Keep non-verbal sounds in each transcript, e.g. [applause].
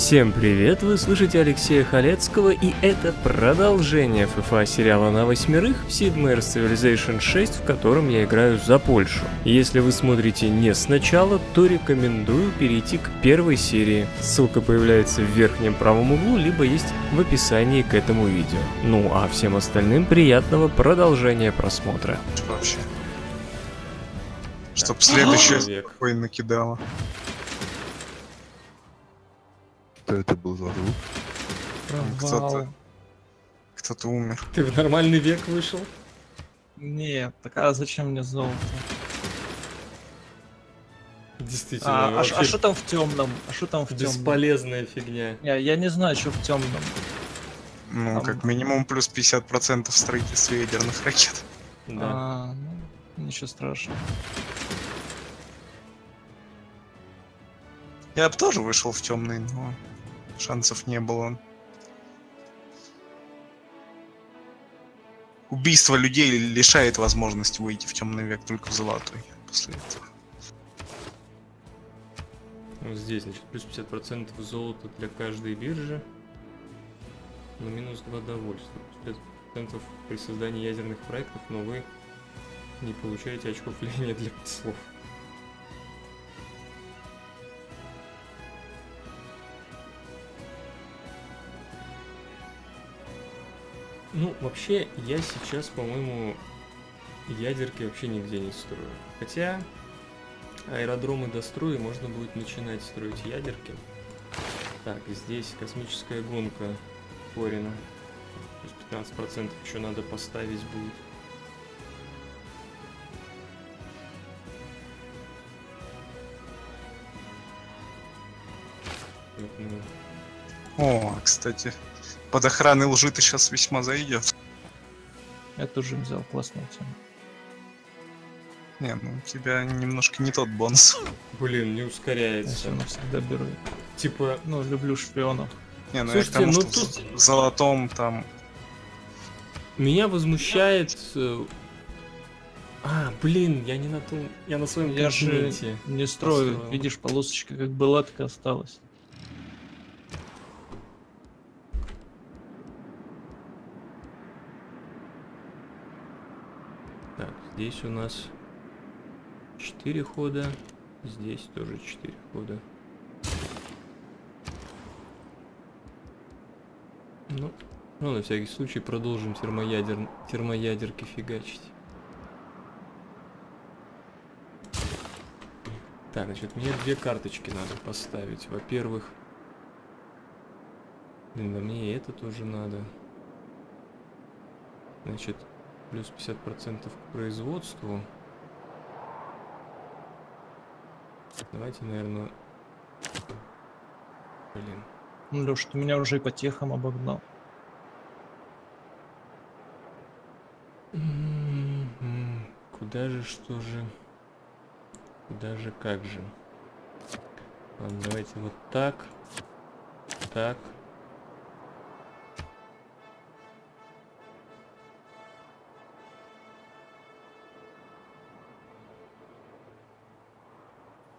Всем привет, вы слышите Алексея Халецкого, и это продолжение ФФА сериала на восьмерых Sid Meier's Civilization 6, в котором я играю за Польшу. Если вы смотрите не сначала, то рекомендую перейти к первой серии. Ссылка появляется в верхнем правом углу, либо есть в описании к этому видео. Ну а всем остальным приятного продолжения просмотра. Вообще. Чтоб следующее накидало. Что это был за звук? Кто-то кто-то умер. Ты в нормальный век вышел? Нет, так а зачем мне золото? Действительно, А что там в темном? А что там в темном? бесполезная фигня. Я, я не знаю, что в темном. Ну, Там- как минимум плюс 50% в строительстве ядерных ракет. Да. А, ну, ничего страшного. Я бы тоже вышел в темный, но шансов не было. Убийство людей лишает возможности выйти в темный век только в золотой после этого. Вот здесь, значит, плюс 50% золота для каждой биржи. Но минус 2 довольства. Плюс 50% при создании ядерных проектов, но вы не получаете очков влияния для послов. Ну, вообще, я сейчас, по-моему, ядерки вообще нигде не строю. Хотя, аэродромы дострою, можно будет начинать строить ядерки. Так, здесь космическая гонка Форина. Плюс 15% еще надо поставить будет. О, кстати, под охраной лжи ты сейчас весьма зайдет. Я тоже взял классную тему. Не, ну у тебя немножко не тот бонус. Блин, не Я ускоряется. все навсегда беру. Типа, Ну, люблю шпионов. Не, ну Слушайте, я к тому, ну что тут- в золотом там Меня возмущает... э, А, блин, я не на том... Я на своем Я же не строю. построил. Видишь, полосочка как была, так и осталась. Так, здесь у нас 4 хода. Здесь тоже 4 хода. Ну, ну, на всякий случай продолжим термоядер... термоядерки фигачить. Так, значит, мне две карточки надо поставить. Во-первых... Блин, да мне это тоже надо. Значит, плюс 50% к производству. Давайте, наверное... Блин. Ну, Леш, ты меня уже и по техам обогнал. Куда же, что же? Куда же, как же? Ладно, давайте вот так. Так.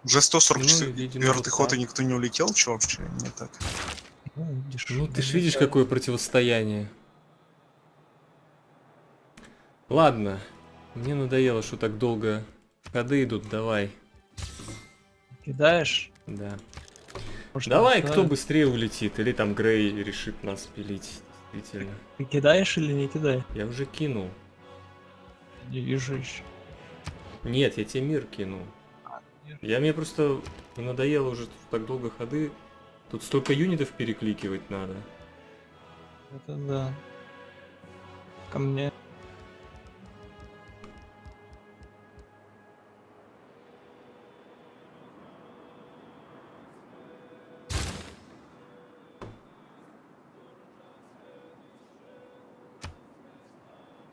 Уже 144 Ну, ход и никто не улетел, что вообще не так? Ну, видишь, Ну, ты ж видишь, какое противостояние. Ладно. Мне надоело, что так долго ходы идут. Давай. Кидаешь? Да. Может, Давай, да. кто быстрее улетит. Или там Грей решит нас пилить. Действительно. Ты кидаешь или не кидай? Я уже кинул. Не вижу еще. Нет, я тебе мир кинул. Я мне просто надоело уже так долго ходы. Тут столько юнитов перекликивать надо. Это да. Ко мне.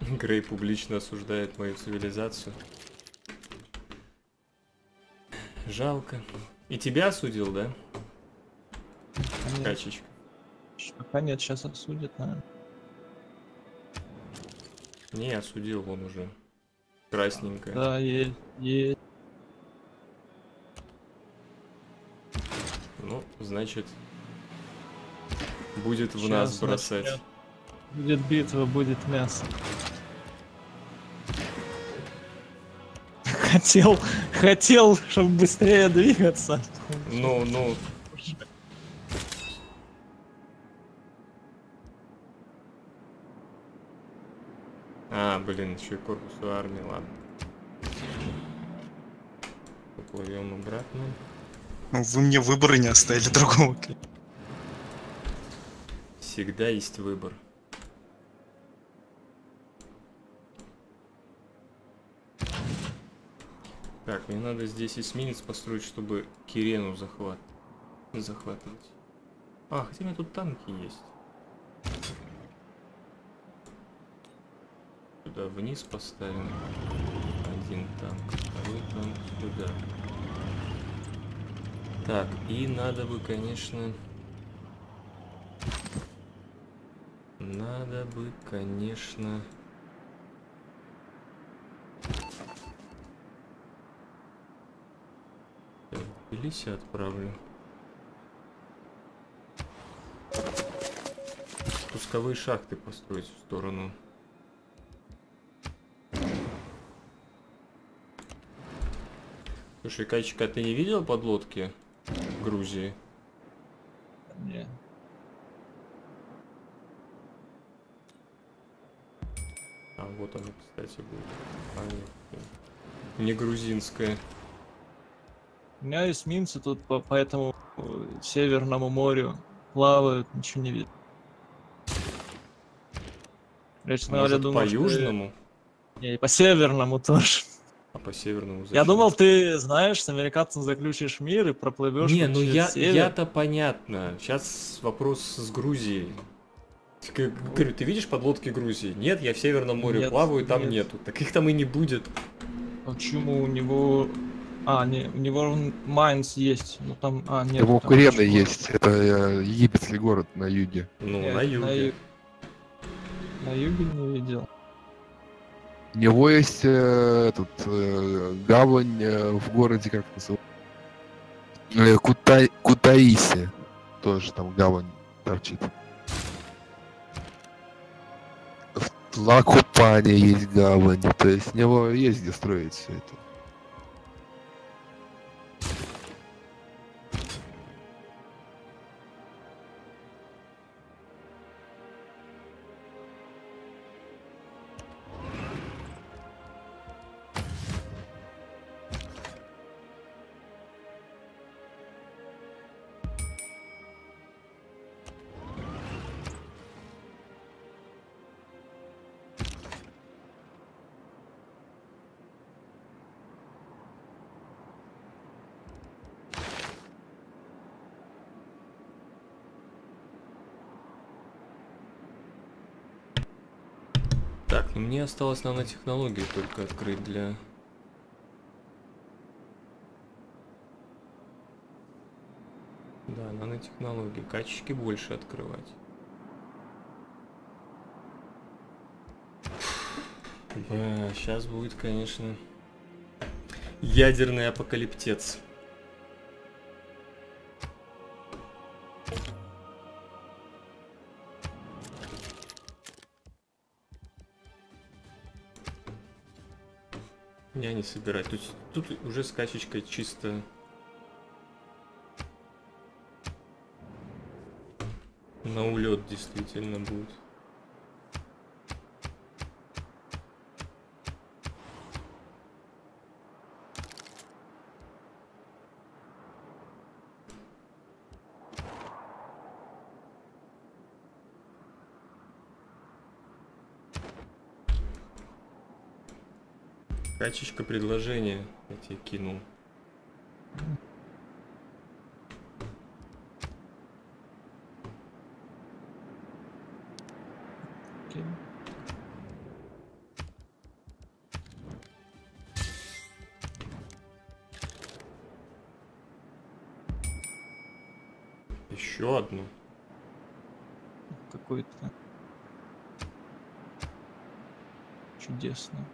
Грей публично осуждает мою цивилизацию. Жалко. И тебя осудил, да? Нет, Качечка. пока нет, сейчас осудят, наверное. Не, осудил он уже. Красненькая. Да, есть, есть. Ну, значит, будет в нас Щас бросать. начнёт. Будет битва, будет мясо. Хотел, хотел, чтобы быстрее двигаться. Ну, ну, А, блин, еще и корпус у армии, ладно. Поплывем обратно. Ну, Вы мне выбора не оставили другого. Всегда есть выбор. Так, мне надо здесь эсминец построить, чтобы Кирену захват... захватывать. А, хотя у меня тут танки есть. Сюда вниз поставим. Один танк, второй танк сюда. Так, и надо бы, конечно... Надо бы, конечно... Я в Тбилиси отправлю. Пусковые шахты построить в сторону. Слушай, Качка, ты не видел подлодки в Грузии? Не. А, вот она, кстати, будет. А, нет, нет. Не грузинская. У меня эсминцы тут по, по этому э, Северному морю плавают, ничего не видно. Говоря, Может, думал, по южному? Не, и по Северному тоже. А по северному Я зачем? думал, ты знаешь, с американцем заключишь мир и проплывешь. Не, ну я, я-то понятно. Сейчас вопрос с Грузией. К- Говорю, ты видишь подлодки Грузии? Нет, я в Северном море Нет, плаваю, там нет. нету. Так их там и не будет. Почему у него... А, не, у него Майнс есть, но там... А, нет. Его Курена есть. Это э, египетский город на юге. Ну, Нет, на юге. ю- На юге не видел. У него есть э, этот э, гавань э, в городе, как называется? Э, Кутай, Кутаиси. Тоже там гавань торчит. В Тлакупане есть гавань. То есть у него есть где строить все это. Мне осталось нанотехнологии только открыть для... Да, нанотехнологии. Качечки больше открывать. Да, сейчас будет, конечно, ядерный апокалиптец. Я не собирать. Тут, тут уже с качечкой чисто... На улет действительно будет. Качечка предложение я тебе кинул. Окей. Еще одну. Какой-то... Чудесно.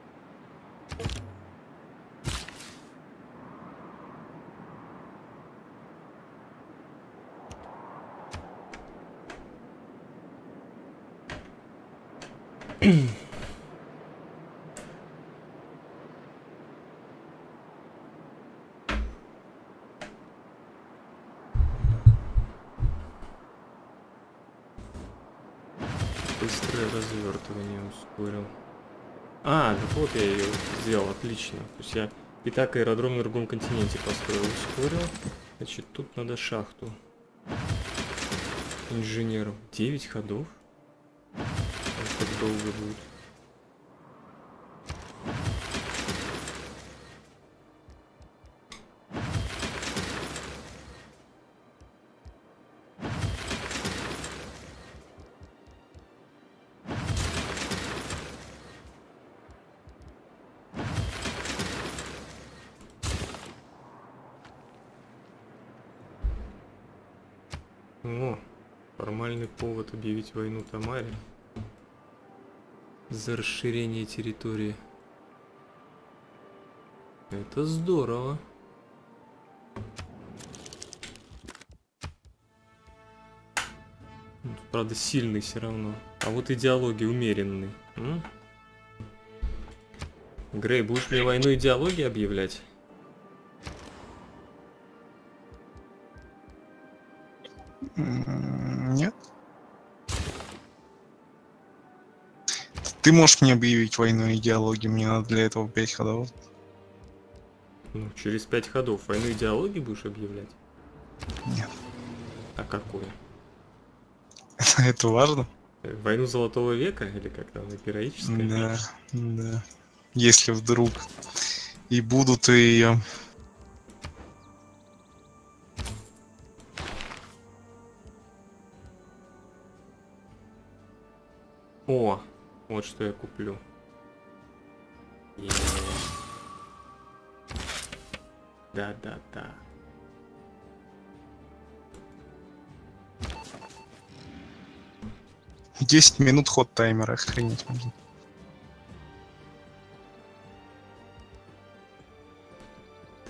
Быстрое развертывание ускорил. А, так вот я ее сделал, отлично. То есть я и так аэродром на другом континенте построил, ускорил. Значит, тут надо шахту. Инженеру. 9 ходов? Как долго будет? Тамаре. За расширение территории. Это здорово. Ну, Правда, сильный все равно. А вот идеология умеренный. м? Грей, будешь мне войну идеологии объявлять? Ты можешь мне объявить войну идеологии, мне надо для этого 5 ходов. Ну, через пять ходов войну идеологии будешь объявлять? Нет. А какую? Это важно? Э, Войну Золотого века или как там, героическая? Да, да. Если вдруг и будут ее. О, вот что я куплю. Да-да-да. Десять минут ход таймера, охренеть можно.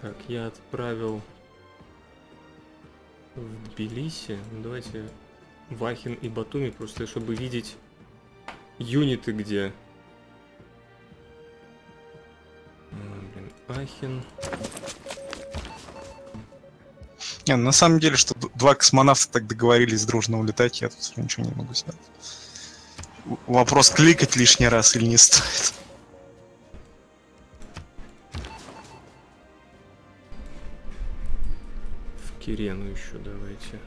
Так, я отправил в Тбилиси. Ну, Давайте Вахин и Батуми, просто чтобы видеть юниты где. Блин, Ахин. Не, ну, на самом деле, что два космонавта так договорились дружно улетать, я тут ничего не могу сделать. Вопрос, кликать лишний раз или не стоит. В Кирену еще давайте.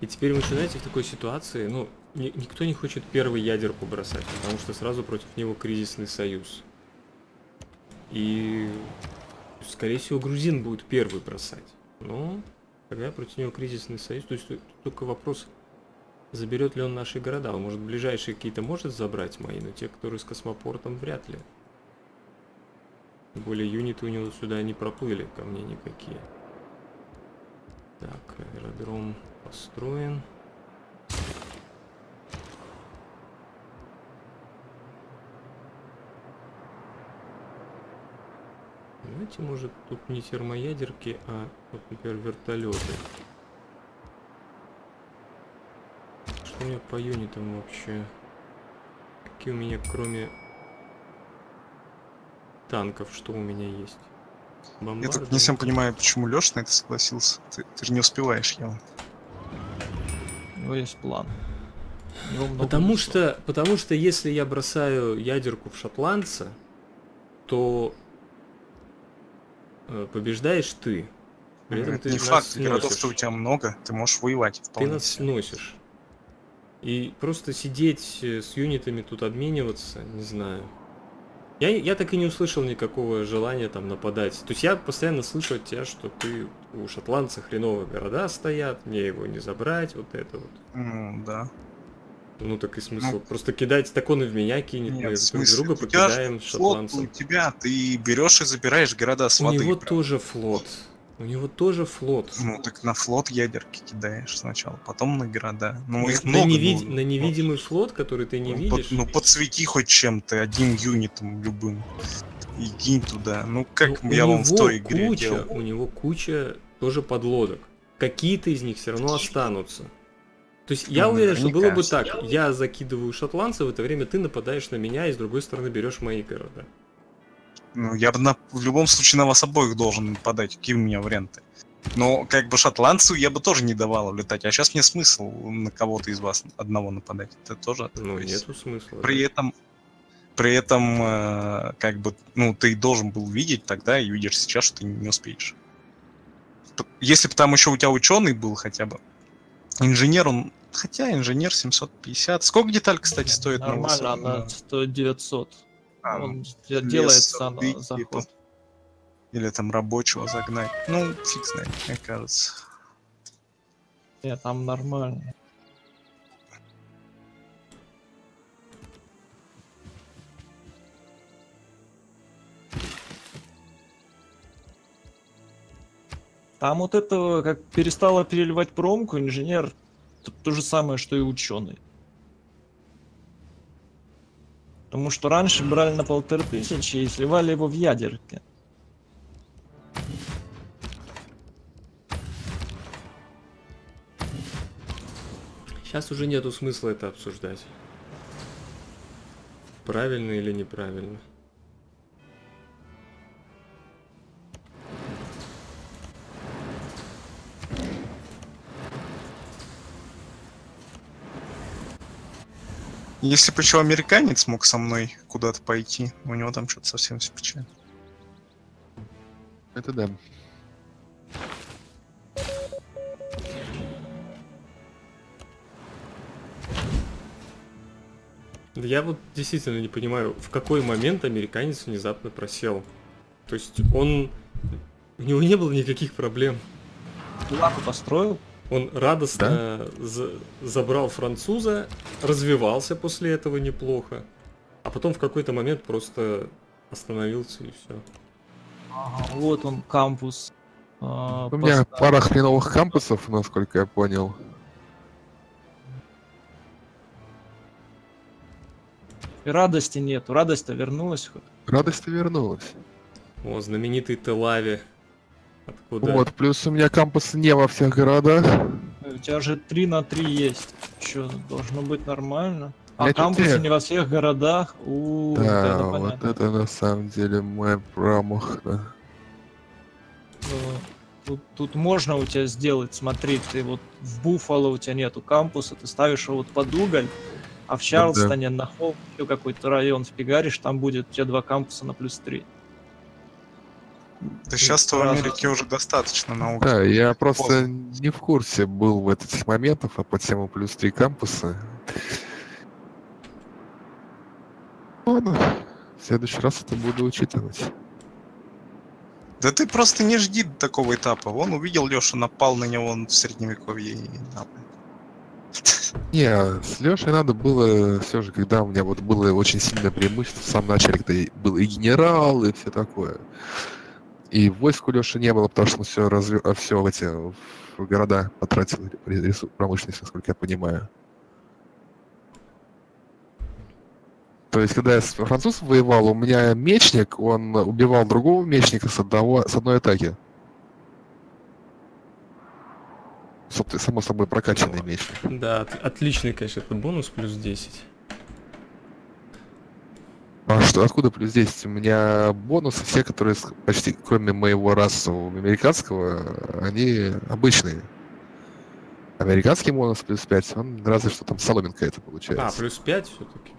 И теперь вы знаете, в такой ситуации, ну, ни- никто не хочет первый ядерку бросать, потому что сразу против него кризисный союз. И, скорее всего, грузин будет первый бросать. Но тогда против него кризисный союз. То есть тут только вопрос, заберет ли он наши города. Может, ближайшие какие-то может забрать мои, но те, которые с космопортом, вряд ли. Тем более юниты у него сюда не проплыли ко мне никакие. Так, аэродром построен. Давайте, может, тут не термоядерки, а, вот, например, вертолеты. Что у меня по юнитам вообще? Какие у меня, кроме танков, что у меня есть? Я Бомбарды? только не всем понимаю, почему Леша на это согласился. Ты, ты же не успеваешь, я. Него есть план. Него много Потому ресурсов. что, потому что если я бросаю ядерку в шотландца, то э, побеждаешь ты. При этом Это ты не факт, городов сносишь. у тебя много, ты можешь воевать Ты нас себе. сносишь. И просто сидеть э, с юнитами тут обмениваться, не знаю. Я, я так и не услышал никакого желания там нападать. То есть я постоянно слышу от тебя, что ты у шотландца хреновые города стоят, мне его не забрать, вот это вот. М, да. Ну так и смысл. Ну, просто кидать, так он и в меня кинет, Нет, мы друг смысле, друга у покидаем флот шотландцам. у тебя, ты берешь и забираешь города с У воды. него прям. тоже флот. У него тоже флот. Ну, так на флот ядерки кидаешь сначала, потом на города. Ну, На- их на, много невид- было. на невидимый флот, который ты не Ну, под- видишь. ну, подсвети хоть чем-то, одним юнитом любым. И кинь туда. Ну, как Ну, я вам в той игре куча, делал. У него куча тоже подлодок. Какие-то из них все равно останутся. То есть я Ну, уверен, что было бы так. Я закидываю шотландцев, в это время ты нападаешь на меня и с другой стороны берешь мои города. Ну, я бы на- в любом случае на вас обоих должен нападать. Какие у меня варианты? Но как бы шотландцу я бы тоже не давал улетать. А сейчас мне смысл на кого-то из вас одного нападать. Это тоже Ну, нету смысла. При этом, при этом, э, как бы, ну, ты должен был видеть тогда и видишь сейчас, что ты не успеешь. Если бы там еще у тебя ученый был хотя бы, инженер, он, хотя инженер 750. Сколько деталь, кстати, стоит? Нормально, она на- стоит 900. А, Он делается на срубить, заход. Или там рабочего загнать. Ну, фиг знает, мне кажется. Нет, там нормально. Там вот это, как перестала переливать промку, инженер т- то же самое, что и ученый. Потому что раньше брали на полторы тысячи и сливали его в ядерке. Сейчас уже нету смысла это обсуждать. Правильно или неправильно. Если бы еще американец мог со мной куда-то пойти, у него там что-то совсем все печально. Это да. Я вот действительно не понимаю, в какой момент американец внезапно просел. То есть он... У него не было никаких проблем. Лапу построил. Он радостно за- забрал француза, развивался после этого неплохо, а потом в какой-то момент просто остановился и все. Ага, вот он, кампус. А, У меня пара хреновых кампусов, насколько я понял. И радости нету. Радость-то вернулась. хоть. Радость вернулась. О, знаменитый Телави. Откуда? Вот, плюс у меня кампусы не во всех городах. У тебя же 3 на 3 есть. Что, должно быть нормально. А Я кампусы тебе- не во всех городах. У, вот Да, это вот понятно. это на самом деле мой промах. да. Ну, Тут, тут можно у тебя сделать, смотри, ты вот в Буффало у тебя нету кампуса, ты ставишь его вот под уголь, а в Чарльстоне на холм еще какой-то район впигаришь, там будет у тебя два кампуса на плюс 3. Да сейчас-то в. Америке уже достаточно науки. Да, я просто не в курсе был в этих моментов, а по тему плюс три кампуса. Ладно, в следующий раз это буду учитывать. Да ты просто не жди такого этапа. Он увидел Леша, напал на него он в средневековье и. Не, с Лешей надо было все же, когда у меня вот было очень сильное преимущество в самом начале, когда был и генерал, и все такое. И войск у Леши не было, потому что он все, разве... все в эти в города потратил промышленность, насколько я понимаю. То есть, когда я с французом воевал, у меня мечник, он убивал другого мечника с, одного, с одной атаки. Собственно, само собой прокачанный мечник. Да, от- отличный, конечно, это бонус плюс 10. А что, откуда плюс 10? У меня бонусы все, которые почти, кроме моего расового американского, они обычные. Американский бонус плюс 5, он разве что там соломинка это получается. А, плюс 5 все-таки.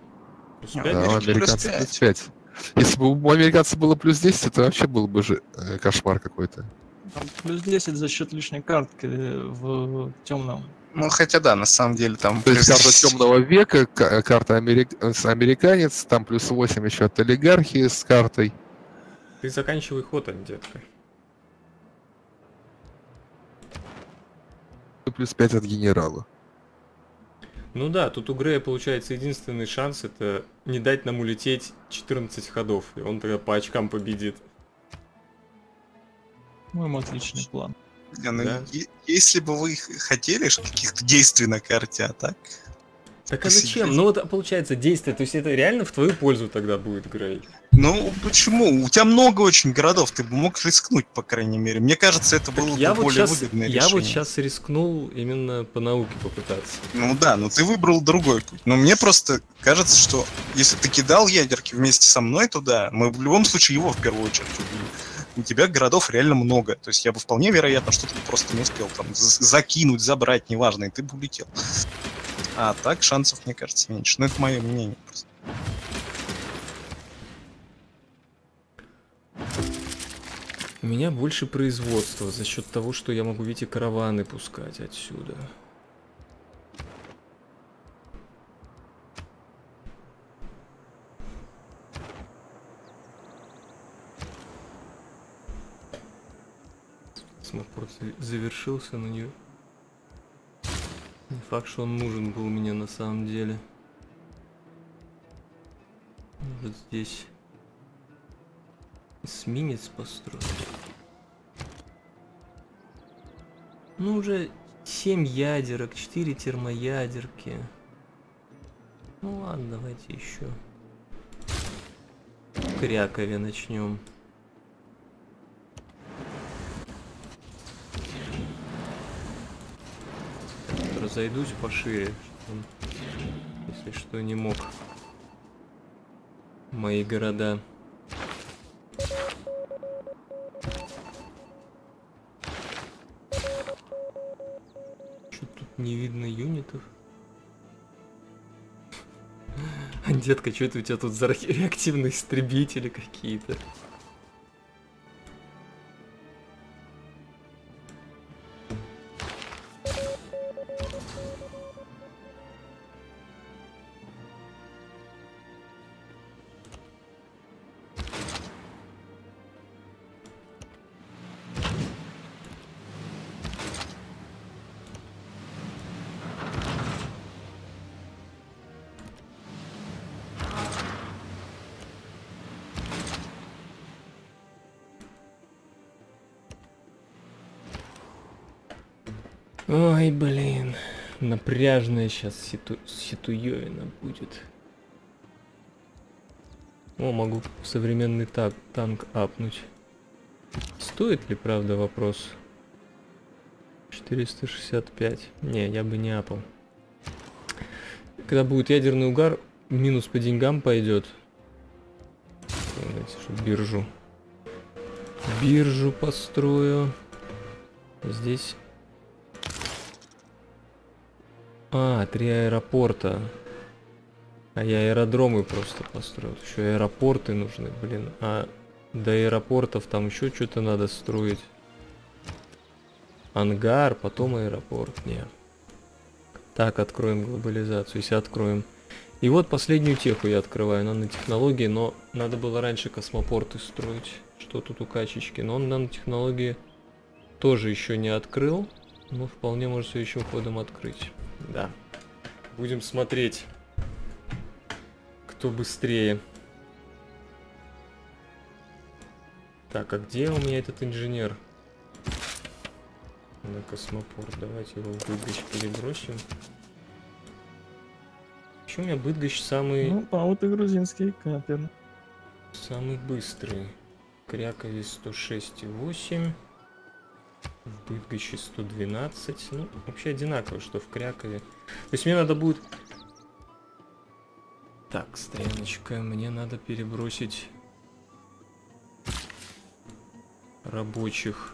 Плюс А, 5? да, у плюс американцев плюс пять. 5. Если бы у американцев было плюс 10, это вообще был бы же э, кошмар какой-то. Там плюс 10 за счет лишней картки в темном. Ну, хотя да, на самом деле там... То есть плюс- карта темного века, ка- карта америк... американец, там плюс 8 еще от олигархии с картой. Ты заканчивай ход, а, детка. плюс 5 от генерала. Ну да, тут у Грея получается единственный шанс это не дать нам улететь 14 ходов, и он тогда по очкам победит. По-моему, отличный план. Не, ну, Да. Если бы вы хотели каких-то действий на карте, а так... Так а зачем? Ну вот а, получается действие, то есть это реально в твою пользу тогда будет Грей. Ну, почему? У тебя много очень городов, ты бы мог рискнуть, по крайней мере. Мне кажется, это было Я бы вот, более сейчас, выгодное я вот решение. сейчас рискнул именно по науке попытаться. Ну да, но ты выбрал другой путь. Но мне просто кажется, что если ты кидал ядерки вместе со мной туда, мы в любом случае его в первую очередь убили. У тебя городов реально много. То есть я бы вполне вероятно, что ты просто не успел там закинуть, забрать, неважно, и ты бы улетел. А так шансов, мне кажется, меньше. Но это мое мнение просто. У меня больше производства за счет того, что я могу, видите, караваны пускать отсюда. Смарпорт за- завершился, но не... Не факт, что он нужен был мне на самом деле. Может здесь эсминец построить. Ну уже 7 ядерок, 4 термоядерки. Ну ладно, давайте еще. Крякове начнем. Разойдусь пошире, если что, не мог. Мои города. Что тут не видно юнитов? [laughs] Детка, что это у тебя тут за ре- реактивные истребители какие-то? Напряжная сейчас ситу... ситуевина будет. О, могу современный так, танк апнуть. Стоит ли, правда, вопрос? 465. Не, я бы не апал. Когда будет ядерный угар, минус по деньгам пойдет. Давайте, что биржу. Биржу построю. Здесь а, три аэропорта. А я аэродромы просто построил. Еще аэропорты нужны, блин. А до аэропортов там еще что-то надо строить. Ангар, потом аэропорт. Не. Так, откроем глобализацию, если откроем. И вот последнюю теху я открываю, нанотехнологии, но надо было раньше космопорты строить. Что тут у качечки? Но он нанотехнологии тоже еще не открыл, но вполне может следующим ходом открыть. Да. Будем смотреть, кто быстрее. Так, а где у меня этот инженер? На космопорт. Давайте его в Быдгощ перебросим. Почему у меня Быдгощ самый, Ну, а вот и грузинский капер. самый быстрый? Крякове 106,8. В Быдгоще 112. Ну, вообще одинаково, что в Крякове. То есть мне надо будет... Так, стояночка, мне надо перебросить рабочих.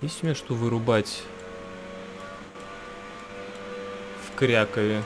Есть у меня что вырубать в Крякове?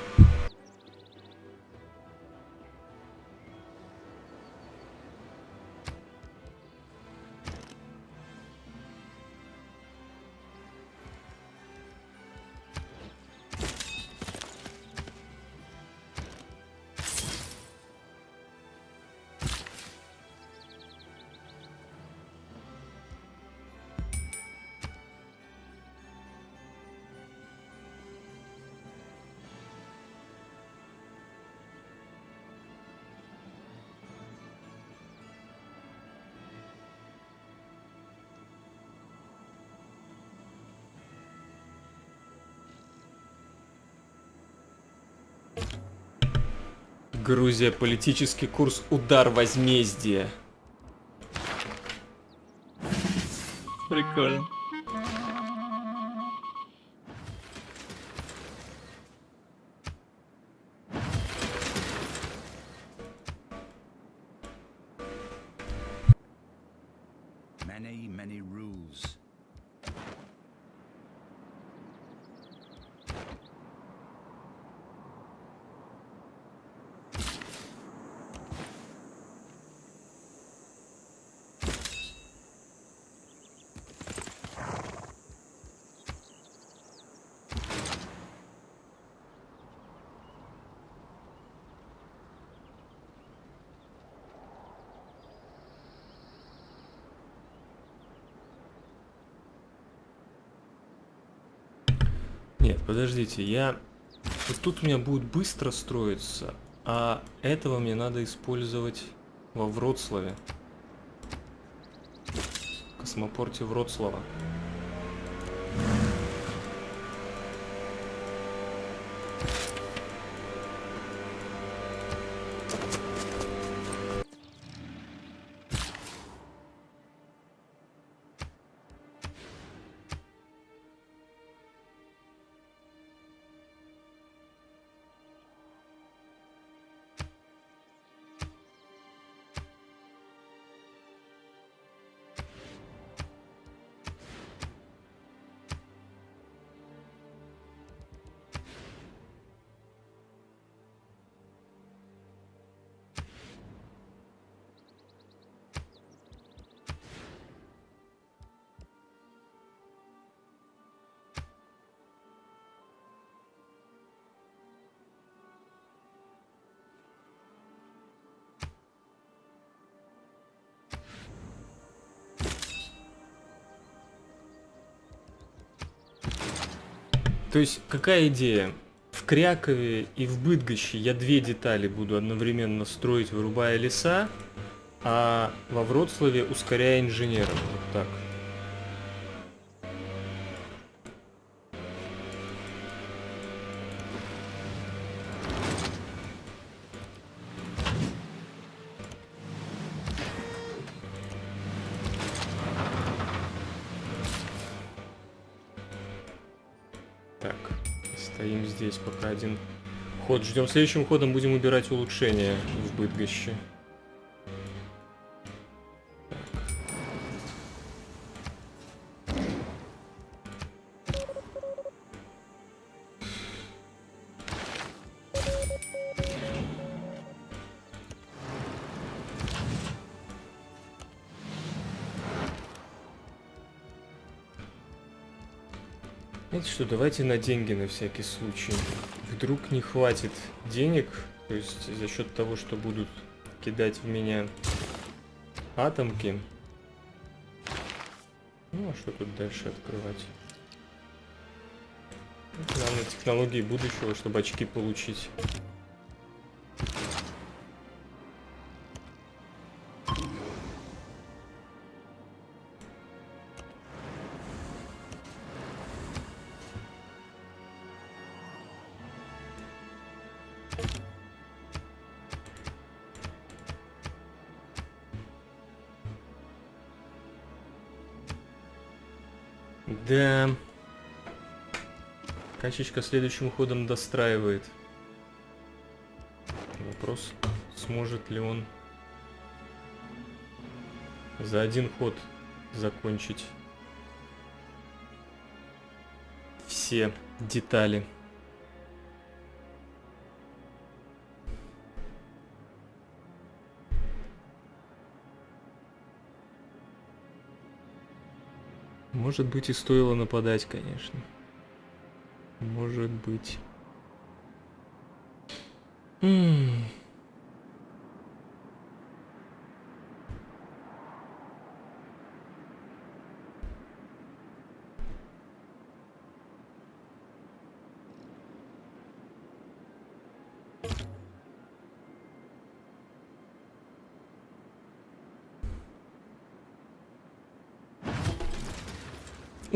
Грузия, политический курс удар возмездия. Прикольно. Подождите, я... Вот тут у меня будет быстро строиться, а этого мне надо использовать во Вроцлаве. Космопорте Вроцлава. То есть, какая идея? В Крякове и в Быдгоще я две детали буду одновременно строить, вырубая леса, а во Вроцлаве ускоряя инженеров. Вот так. Ждем. Следующим ходом будем убирать улучшения в Быдгоще. Знаете что, давайте на деньги на всякий случай. Вдруг не хватит денег, то есть за счет того, что будут кидать в меня атомки. Ну а что тут дальше открывать? Главное технологии будущего, чтобы очки получить. Качечка следующим ходом достраивает. Вопрос, сможет ли он за один ход закончить все детали. Может быть и стоило нападать, конечно. Может быть.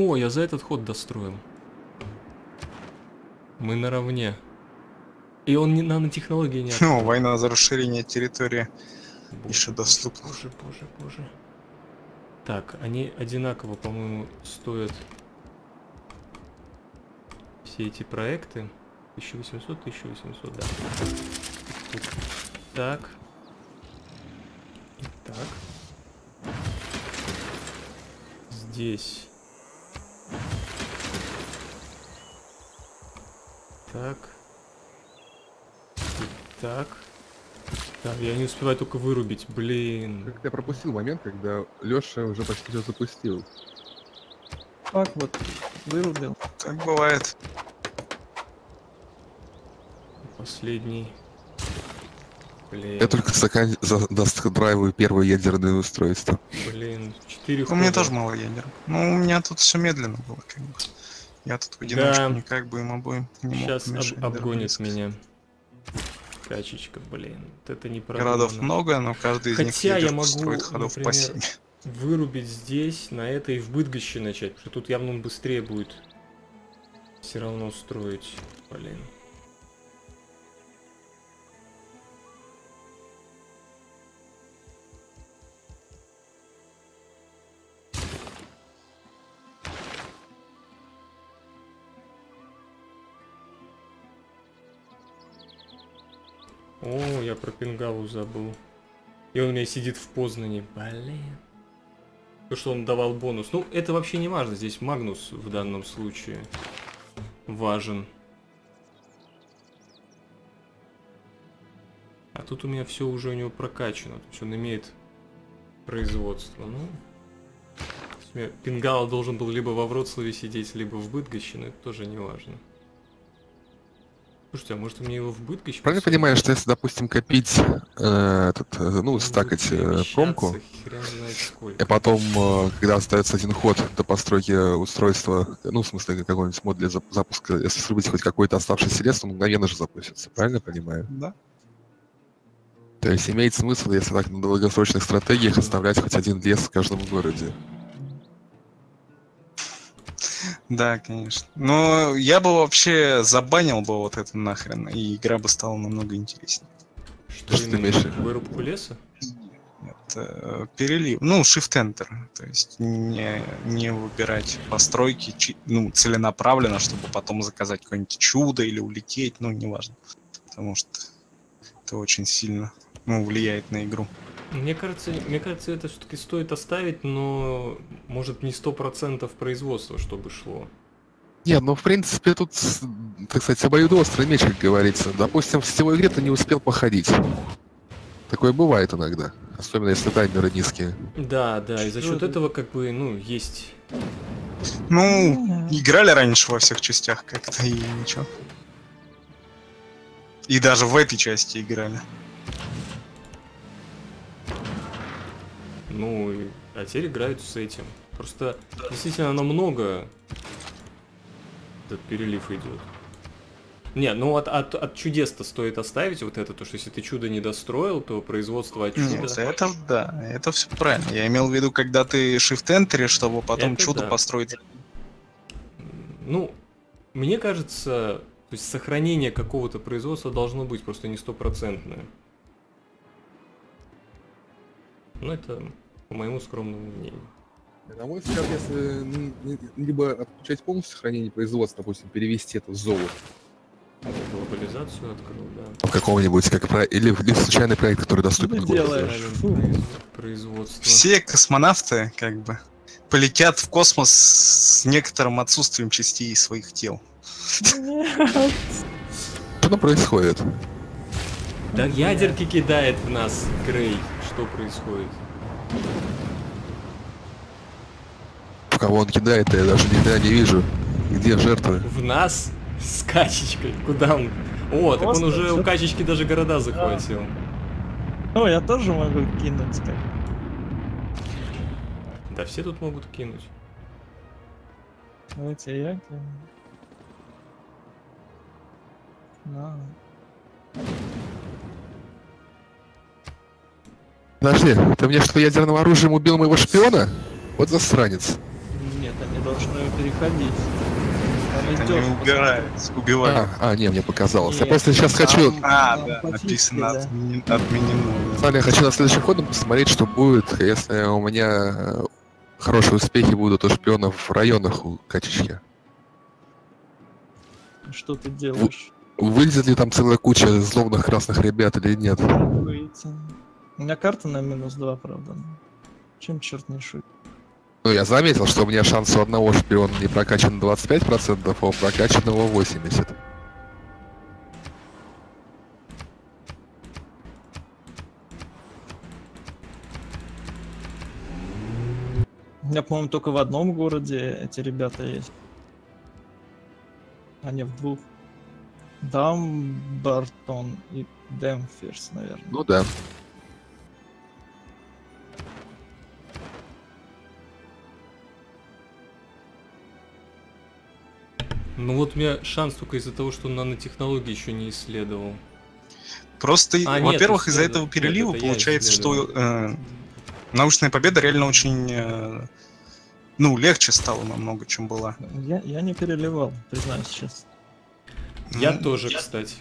О, я за этот ход достроил. Мы наравне. И он не нанотехнологии не [laughs] Ну, война за расширение территории Боже, еще доступна. Боже, боже, боже. Так, они одинаково, по-моему, стоят все эти проекты. 1800, 1800, да. Так. И так. Здесь. Так. И так. Так, я не успеваю только вырубить, блин. Как я пропустил момент, когда Леша уже почти все запустил. Так вот, вырубил. Так бывает. Последний. Блин, Я только закан... драйвую первое ядерное устройство. блин, четыре У меня тоже мало ядер. Ну, у меня тут все медленно было, как бы. Я тут в одиночку Да. никак бы им обоим не мог Сейчас помешать об- обгонит близко. меня. Качечка, блин. Вот это не Городов много, но каждый из них Хотя я ядер могу, строит ходов по например, 7. Вырубить здесь, на это и в Быдгоще начать. Потому что тут явно он быстрее будет. Все равно строить. Блин. О, я про Пингаву забыл. И он у меня сидит в Познане. Блин. То, что он давал бонус. Ну, это вообще не важно. Здесь Магнус в данном случае важен. А тут у меня все уже у него прокачано. То есть он имеет производство. Ну, Пингала должен был либо во Вроцлаве сидеть, либо в Бытгоще, это тоже не важно. Слушайте, а может мне его в Бытгоще Правильно посадить? понимаешь, что если, допустим, копить, э, этот, э, ну, Он стакать э, промку, и потом, э, когда остается один ход до постройки устройства, ну, в смысле, какой-нибудь мод для зап- запуска, если срубить хоть какой-то оставшийся средство, он мгновенно же запустится, правильно понимаю? Да. То есть имеет смысл, если так на долгосрочных стратегиях оставлять хоть один лес в каждом городе. Да, конечно. Но я бы вообще забанил бы вот это нахрен, и игра бы стала намного интереснее. Что, Что ты имеешь в виду? Вырубку леса? Это э, перелив. Ну, Shift-Enter. То есть не, не выбирать постройки чи- ну, целенаправленно, чтобы потом заказать какое-нибудь чудо или улететь, ну, неважно. Потому что это очень сильно ну, влияет на игру. Мне кажется, мне кажется, это все-таки стоит оставить, но может не сто процентов производства, чтобы шло. Нет, ну в принципе тут, так сказать, обоюдоострый меч, как говорится. Допустим, в сетевой игре ты не успел походить. Такое бывает иногда. Особенно если таймеры низкие. Да, да, и за счет это? этого как бы, ну, есть. Ну, играли раньше во всех частях как-то и ничего. И даже в этой части играли. Ну, и- а теперь играют с этим. Просто действительно оно много. Этот перелив идет. Не, ну от, от, от чудес-то стоит оставить вот это, то что если ты чудо не достроил, то производство от чуда. Нет, это да, это все правильно. Я имел в виду, когда ты Shift-Enter, чтобы потом Это чудо да. построить. Ну, мне кажется, то есть сохранение какого-то производства должно быть просто не стопроцентное. Ну, это по моему скромному мнению. На мой взгляд, если либо отключать полностью хранение производства, допустим, перевести это в золото, Глобализацию открыл, да. в какого-нибудь, как про... или, в- или в случайный проект, который доступен Ты делаешь? Фу. произ- Производство. Все космонавты, как бы, полетят в космос с некоторым отсутствием частей своих тел. [laughs] Что там происходит? Да ядерки кидает в нас, Грей. Что происходит? В кого он кидает, я даже никогда не вижу. Где жертвы? В нас? С качечкой. Куда он? О, так он Просто уже у качечки даже города захватил. Ну, я тоже могу кинуть как. Да все тут могут кинуть. Давайте я кину. На. Подожди, ты мне что, ядерным оружием убил моего шпиона? Вот засранец. Нет, они должны переходить. Там не убирают, убивают. А, а, не, мне показалось. Я Нет, просто сейчас там- хочу... А, там да, написано да. отменен- отменено. Далее я хочу на следующем ходом посмотреть, что будет, если у меня э, хорошие успехи будут у шпионов в районах у качечки. Что ты делаешь? Вылезет ли там целая куча злобных красных ребят или нет? Выйти. У меня карта на минус 2, правда. Чем черт не шутит? Ну, я заметил, что у меня шанс у одного шпиона не прокачан 25%, а у прокачанного 80%. У меня, по-моему, только в одном городе эти ребята есть. А не в двух. Дамбартон и Демфирс, наверное. Ну да. Ну вот у меня шанс только из-за того, что он нанотехнологии еще не исследовал. Просто, А, во-первых, из-за этого перелива Нет, это я получается, что э, научная победа реально очень, э, ну, легче стала намного, чем была. Я, я не переливал, признаюсь честно. Я Ну, тоже, кстати.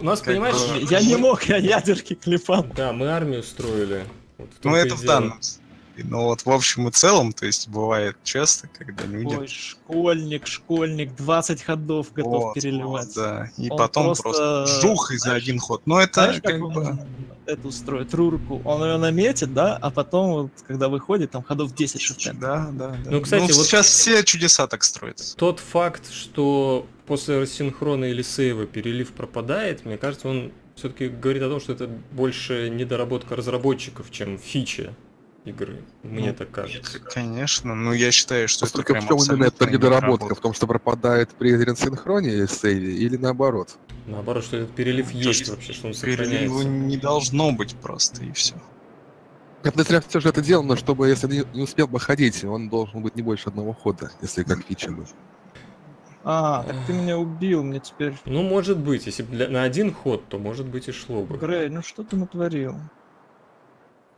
У нас, Как понимаешь, бы- Я не мог, я ядерки клепал. да, мы армию строили. Вот Ну, это в данном случае. Но вот в общем и целом, то есть бывает часто, когда люди... Ой, школьник, школьник, 20 ходов готов Вот, переливать. вот, да. И Он потом просто, просто, жух и за один ход. Но это Знаешь, как как бы... эту строит, рурку? Он ее наметит, да, а потом, вот, когда выходит, там ходов 10 шестен. Да, да, да. Ну, кстати, вот- сейчас все чудеса так строятся. Тот факт, что после рассинхрона или сейва перелив пропадает, мне кажется, он все-таки говорит о том, что это больше недоработка разработчиков, чем фича игры. Мне Ну, так кажется. Конечно, ну я считаю, что это Только в чем именно это недоработка? В том, что пропадает при ресинхроне сейве или наоборот? Наоборот, что этот перелив есть есть вообще, что он Перелива сохраняется. не должно быть просто, и все. Я подозреваю, все же это сделано, чтобы, если не, не успел бы ходить, он должен быть не больше одного хода, если как фича бы. А, так ты меня убил, мне теперь... Ну, может быть, если бы для- на один ход, то может быть и шло бы. Грей, ну что ты натворил?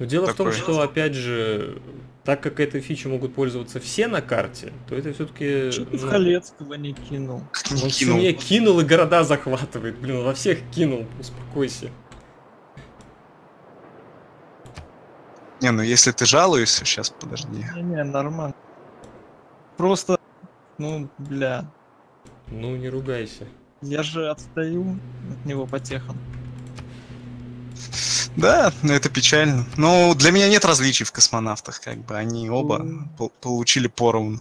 Но дело в том, Такое. что, опять же, так как этой фичей могут пользоваться все на карте, то это все-таки... Что ты в Халецкого не кинул? [laughs] Не Он кинул. мне кинул и города захватывает. Блин, он во всех кинул, успокойся. Не, ну если ты жалуешься, сейчас подожди. Не-не, нормально. Просто, ну, бля, Ну, не ругайся. я же отстаю от него по техам. [laughs] Да, ну это печально. Но для меня нет различий в космонавтах, как бы они оба Мгм. пол- получили поровну.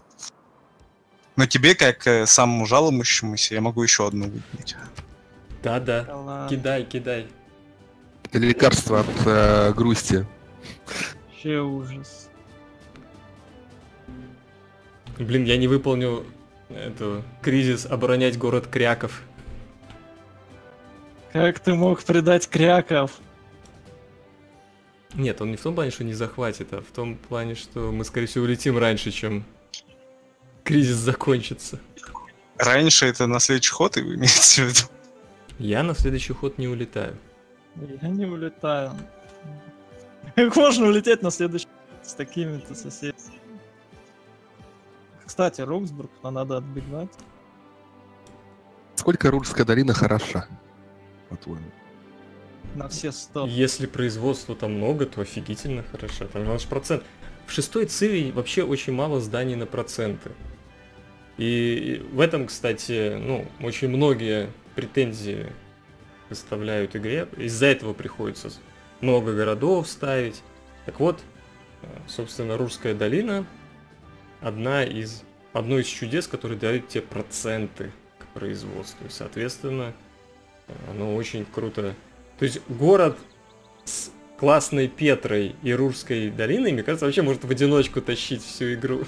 Но тебе, как э, самому жалующемуся, я могу еще одну выдать. Да-да. Да ладно, Кидай, кидай. Это лекарство от э, грусти. Вообще ужас. Блин, я не выполнил эту кризис оборонять город Кряков. Как ты мог предать Кряков? Нет, он не в том плане, что не захватит, а в том плане, что мы, скорее всего, улетим раньше, чем кризис закончится. Раньше это на следующий ход, и вы имеете в виду? Я на следующий ход не улетаю. Я не улетаю. Как можно улететь на следующий с такими-то соседями? Кстати, Роксбург, нам надо отбегать. Сколько Рурская долина хороша, по-твоему? На все сто. Если производства там много, то офигительно хорошо. Там наш процент. В шестой циве вообще очень мало зданий на проценты. И в этом, кстати, ну, очень многие претензии выставляют игре. Из-за этого приходится много городов ставить. Так вот, э, собственно, Русская долина одна из, одно из чудес, которые дают тебе проценты к производству. Соответственно, э, оно очень круто то есть город с классной Петрой и Рурской долиной, мне кажется, вообще может в одиночку тащить всю игру.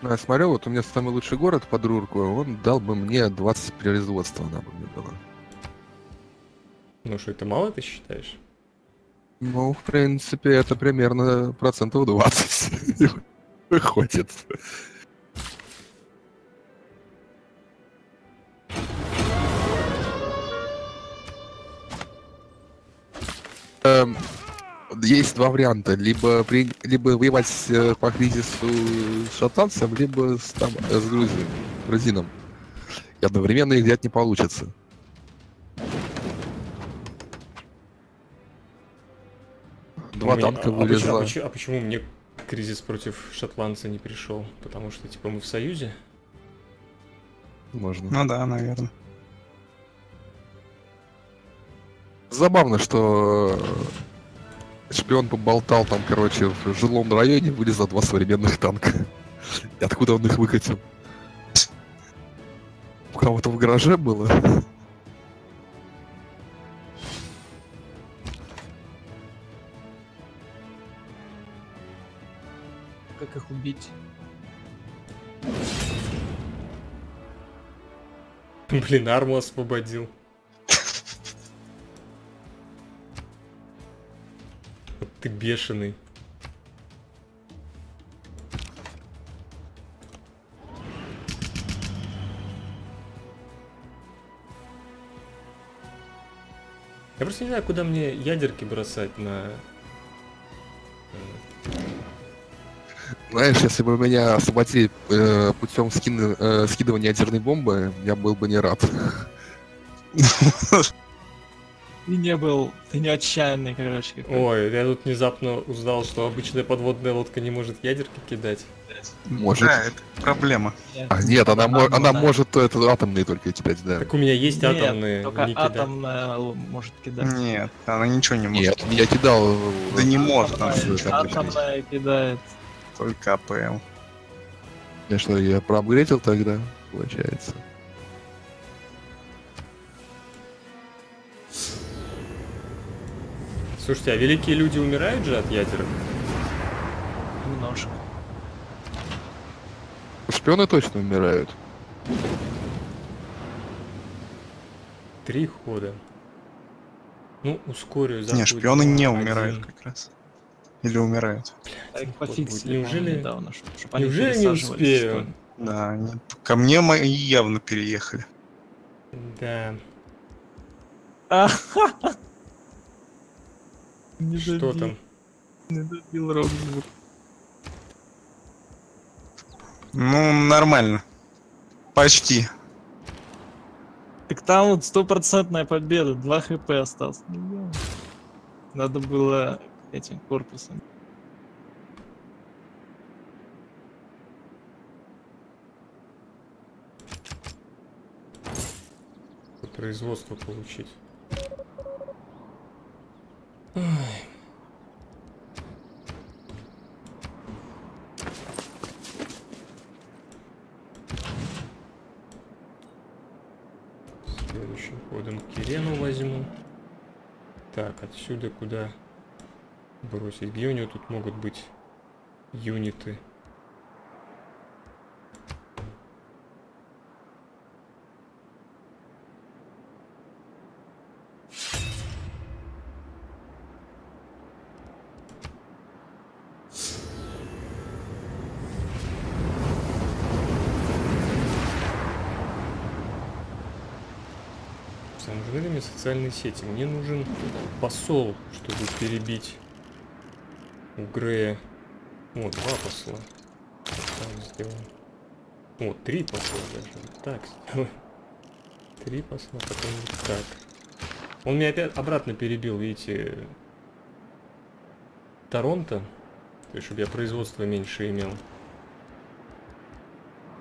Ну, я смотрел, вот у меня самый лучший город под Рурку, он дал бы мне 20 производства, она бы мне дала. Ну что, это мало ты считаешь? Ну, в принципе, это примерно процентов 20 [laughs] выходит. Есть два варианта. Либо, при... либо воевать э, по кризису с шотландцем, либо с, там, э, с Грузией. грузинам. И одновременно их взять не получится. Два У меня- танка а- а почему- вылезло. А почему, а почему мне кризис против шотландца не пришел? Потому что, типа, мы в союзе? Можно. Ну да, наверное. Забавно, что шпион поболтал там, короче, в жилом районе, вылезло два современных танка. И откуда он их выкатил? У кого-то в гараже было? Как их убить? Блин, арму освободил. Ты бешеный. Я просто не знаю, куда мне ядерки бросать на... э, Знаешь, если бы меня освободили э, путем скин- э, скидывания ядерной бомбы, я был бы не рад. Ты не был, ты не отчаянный, короче. какой. Ой, я тут внезапно узнал, что обычная подводная лодка не может ядерки кидать. Может. Да, это проблема. Нет, А, нет, она, мо- она да. может это, атомные только кидать, да. Так у меня есть Нет, атомные, только не атомная может кидать. Нет, она ничего не может. Нет, я кидал. э, Да не может она. Атомная кидает. Только АПМ. Я что, я проапгрейдил тогда, получается. Слушайте, а великие люди умирают же от ядерок? Немножко. Шпионы точно умирают. Три хода. Ну, ускорю. Не, забудь. шпионы не Один. умирают как раз. Или умирают. Так их вот пофиксили, Неужели- недавно, чтоб, чтоб они Неужели не успею? Да, они- ко мне мои явно переехали. Да. Не Что добил, там? Не добил Роксбург. Ну, нормально. Почти. Так там вот стопроцентная победа, 2 хп осталось. Ну. Надо было этим корпусом. Производство получить. Следующим ходом Кирену возьму. Так, отсюда куда бросить? Где у него тут могут быть юниты? Слушай, а нужны социальные сети? Мне нужен посол, чтобы перебить у Грея. О, два посла. Так сделаем. О, три посла даже. Вот Так сделаем. Три посла, потом вот так. Он меня опять обратно перебил, видите, Торонто. То есть, чтобы я производство меньше имел.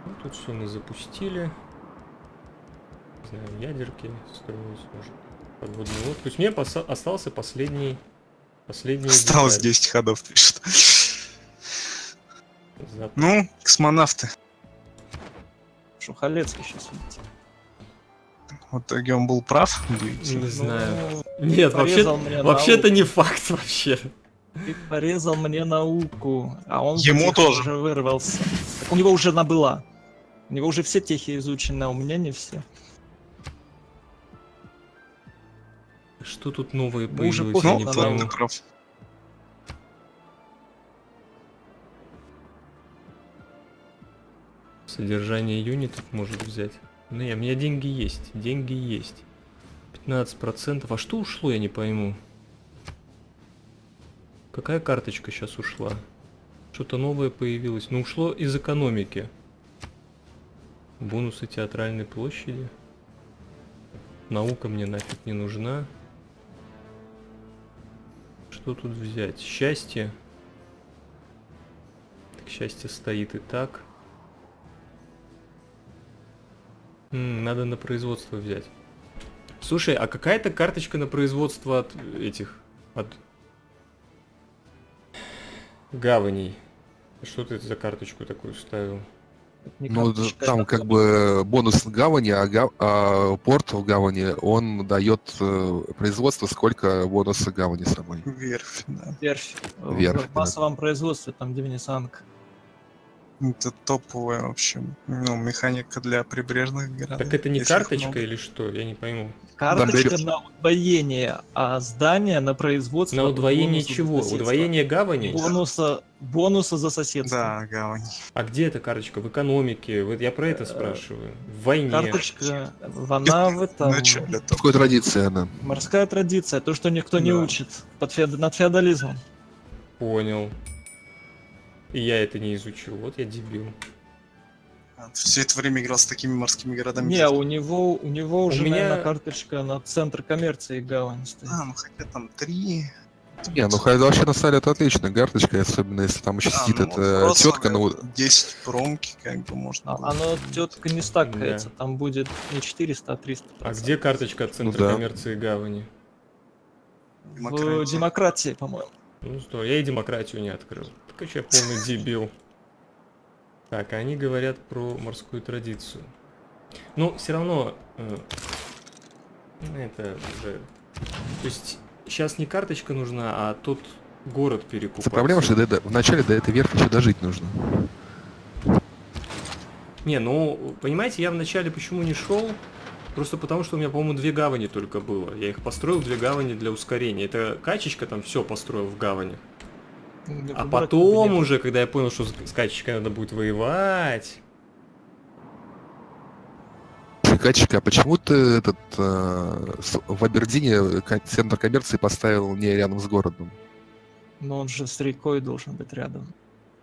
Ну, тут все мы запустили. Не знаю, ядерки строить, может, подводную лодку. То есть мне поса- остался последний... Последний Осталось деталь. 10 ходов, пишет. Зап- Ну, космонавты. Что Халецкий сейчас видите. В итоге он был прав. удивительно. Не знаю. Ну, Нет, вообще, порезал мне вообще-то науку. не факт вообще. Ты порезал мне науку, а он Ему тоже. уже вырвался. Так у него уже она была. У него уже все техи изучены, а у меня не все. Что тут новое уже появилось? Ну, не пойму. Содержание юнитов может взять. Не, у меня деньги есть. Деньги есть. 15%. А что ушло, я не пойму. Какая карточка сейчас ушла? Что-то новое появилось. Ну, ушло из экономики. Бонусы театральной площади. Наука мне нафиг не нужна. Что тут взять? Счастье. Так, счастье стоит и так. М, надо на производство взять. Слушай, а какая-то карточка на производство от этих... От гаваней. Что ты за карточку такую ставил? Ну, там как бы бонус гавани, а, га- а порт в гавани, он дает э, производство, сколько бонуса гавани самой. Верфь, да. Верфь. В- Верфь, В массовом производстве там Девнисанг. Это топовая, в общем, ну, механика для прибрежных городов. Так это не карточка много. или что? Я не пойму. Карточка берешь- на удвоение, а здание на производство. На удвоение чего? Удвоение гавани? Бонуса, бонуса за соседство. Да, гавань. А где эта карточка? В экономике? Вот я про это Э, спрашиваю. В войне. Карточка, она в этом... В какой традиции она? Морская традиция, то, что никто не Да. учит под феод- над феодализмом. Понял. И я это не изучил. Вот я дебил. Все это время играл с такими морскими городами. Не, у него, у него уже, меня- наверное, карточка на центр коммерции гавань стоит. А, ну хотя там три. Не, ну хотя вообще на столе это отличная карточка, особенно если там еще А, сидит ну, эта тетка, ну вот 10 промки, как бы можно. А, было. оно тетка не стакается, Да. там будет не 400, а 300. А где карточка от центра Ну да. коммерции гавани? В Демократия. демократии, по-моему. Ну что, я и демократию не открыл. Так я полный [laughs] дебил. Так, они говорят про морскую традицию. Ну, все равно... э, это уже... То есть, сейчас не карточка нужна, а тот город перекупать. проблема, что до- до- вначале до этой верфи еще дожить нужно. Не, ну, понимаете, я вначале почему не шел? Просто потому, что у меня, по-моему, две гавани только было. Я их построил, две гавани для ускорения. Это качечка там все построил в гавани. А потом уже, когда я понял, что с качечкой надо будет воевать... Катчик, а почему ты этот э, в Абердине ка- центр коммерции поставил не рядом с городом? Но он же с рекой должен быть рядом.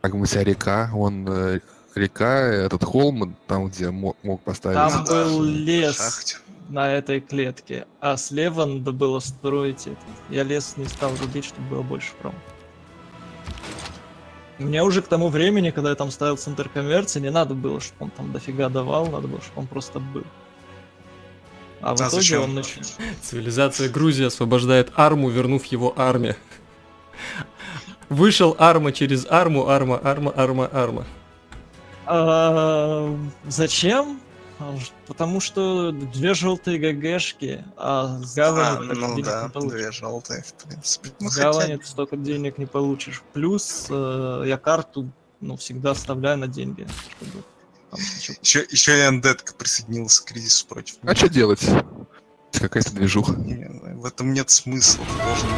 Как у тебя река, он э, река, этот холм, там, где мо- мог поставить. Там да, был лес шахте. на этой клетке, а слева надо было строить это. Я лес не стал рубить, чтобы было больше пром. Мне уже к тому времени, когда я там ставил центр коммерции, не надо было, чтобы он там дофига давал, надо было, чтобы он просто был. А в А итоге зачем? он начал. Цивилизация Грузии освобождает арму, вернув его армия. Вышел арма через арму, арма, арма, арма, арма. А, зачем? А, Потому что две желтые ГГшки, а с А, ну денег да, не получишь. две желтые, в принципе. Ну, С хотя, гавани ты столько денег не получишь. Плюс э, я карту ну, всегда оставляю на деньги. Чтобы, там, еще, еще и Андетка присоединился к кризису против А что делать? Какая-то движуха. Не, В этом нет смысла. Ты должен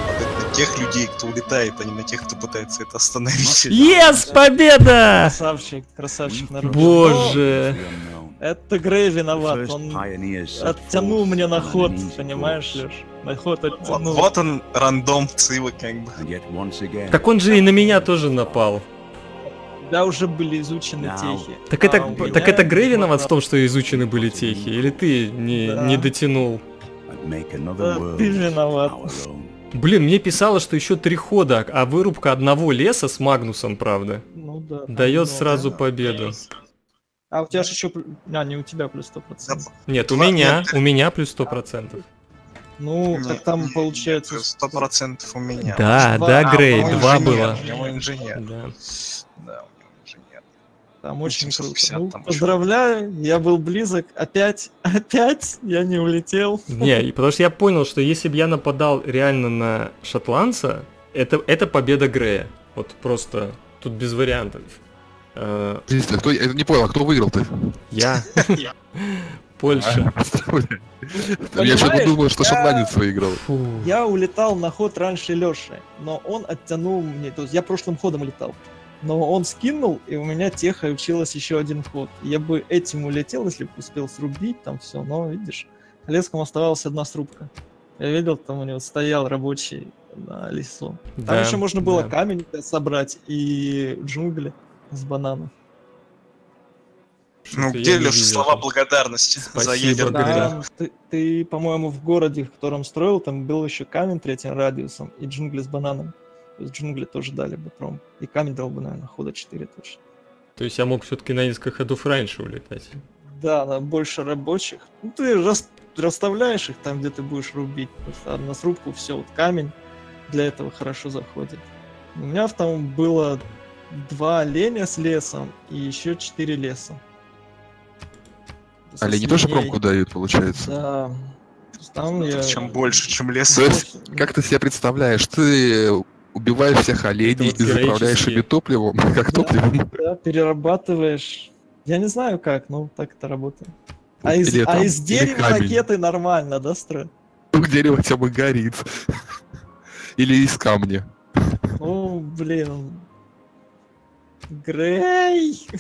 тех людей, кто улетает, а не на тех, кто пытается это остановить. Ес, победа! Красавчик, красавчик народ. Боже. Это Грей виноват. Он оттянул мне на ход, понимаешь, Леш? На ход Вот, оттянул. вот он, рандом Цива, как бы. Так он же и на меня тоже напал. Тебя уже были изучены Now. техи. Так это, А так это Грей виноват в том, что изучены были техи? Или ты не, Да. не дотянул? Да, ты виноват. Блин, мне писало, что еще три хода, а вырубка одного леса с Магнусом, правда, Ну да. дает много. сразу победу. А у тебя же еще... А, не у тебя плюс 100%. Нет, у меня, нет. у меня плюс сто процентов. Ну, Не, как там получается... Сто процентов у меня. Да, Два. да, А, Грей, него два инженер, было. У него инженер. Да. Да. Там очень круто. 750 Ну, там поздравляю, я был близок. Опять, [laughs] опять я не улетел. Не, и потому что я понял, что если бы я нападал реально на шотландца, это, это победа Грея. Вот просто тут без вариантов. Э, а кто, я не понял, а кто выиграл-то? Я. [laughs] Польша. [laughs] Я что-то думал, что шотландец выиграл. Я улетал на ход раньше Леши, но он оттянул мне, то есть я прошлым ходом летал. Но он скинул, и у меня теха училась еще один ход. Я бы этим улетел, если бы успел срубить там все, но видишь, Колецкому оставалась одна срубка. Я видел, там у него стоял рабочий на лесу. Там Да, еще можно было да. камень собрать и джунгли с бананов. Ну, где, Леша, слова благодарности за Спасибо, ядерный Грей. реактор? Там ты, ты, по-моему, в городе, в котором строил, там был еще камень третьим радиусом и джунгли с бананом. Есть джунгли тоже дали бы пром. И камень дал бы, наверное, хода 4 точно. То есть я мог все-таки на несколько ходов раньше улетать. Да, на больше рабочих. Ну, ты рас- расставляешь их там, где ты будешь рубить. Просто на срубку все, вот камень для этого хорошо заходит. У меня там было два оленя с лесом и еще четыре леса. Со Олени тоже промку дают, получается. Да. Там я... Чем больше, чем лес. Как ты себе представляешь? Ты убиваешь всех оленей и заправляешь ими топливом, [laughs] как Да. топливом. Да, перерабатываешь. Я не знаю как, но так это работает. А из, Или а там- из дерева камень. ракеты нормально, да, строят? Вдруг дерево хотя бы горит. [laughs] Или из камня. Ну, блин. Грей! [laughs]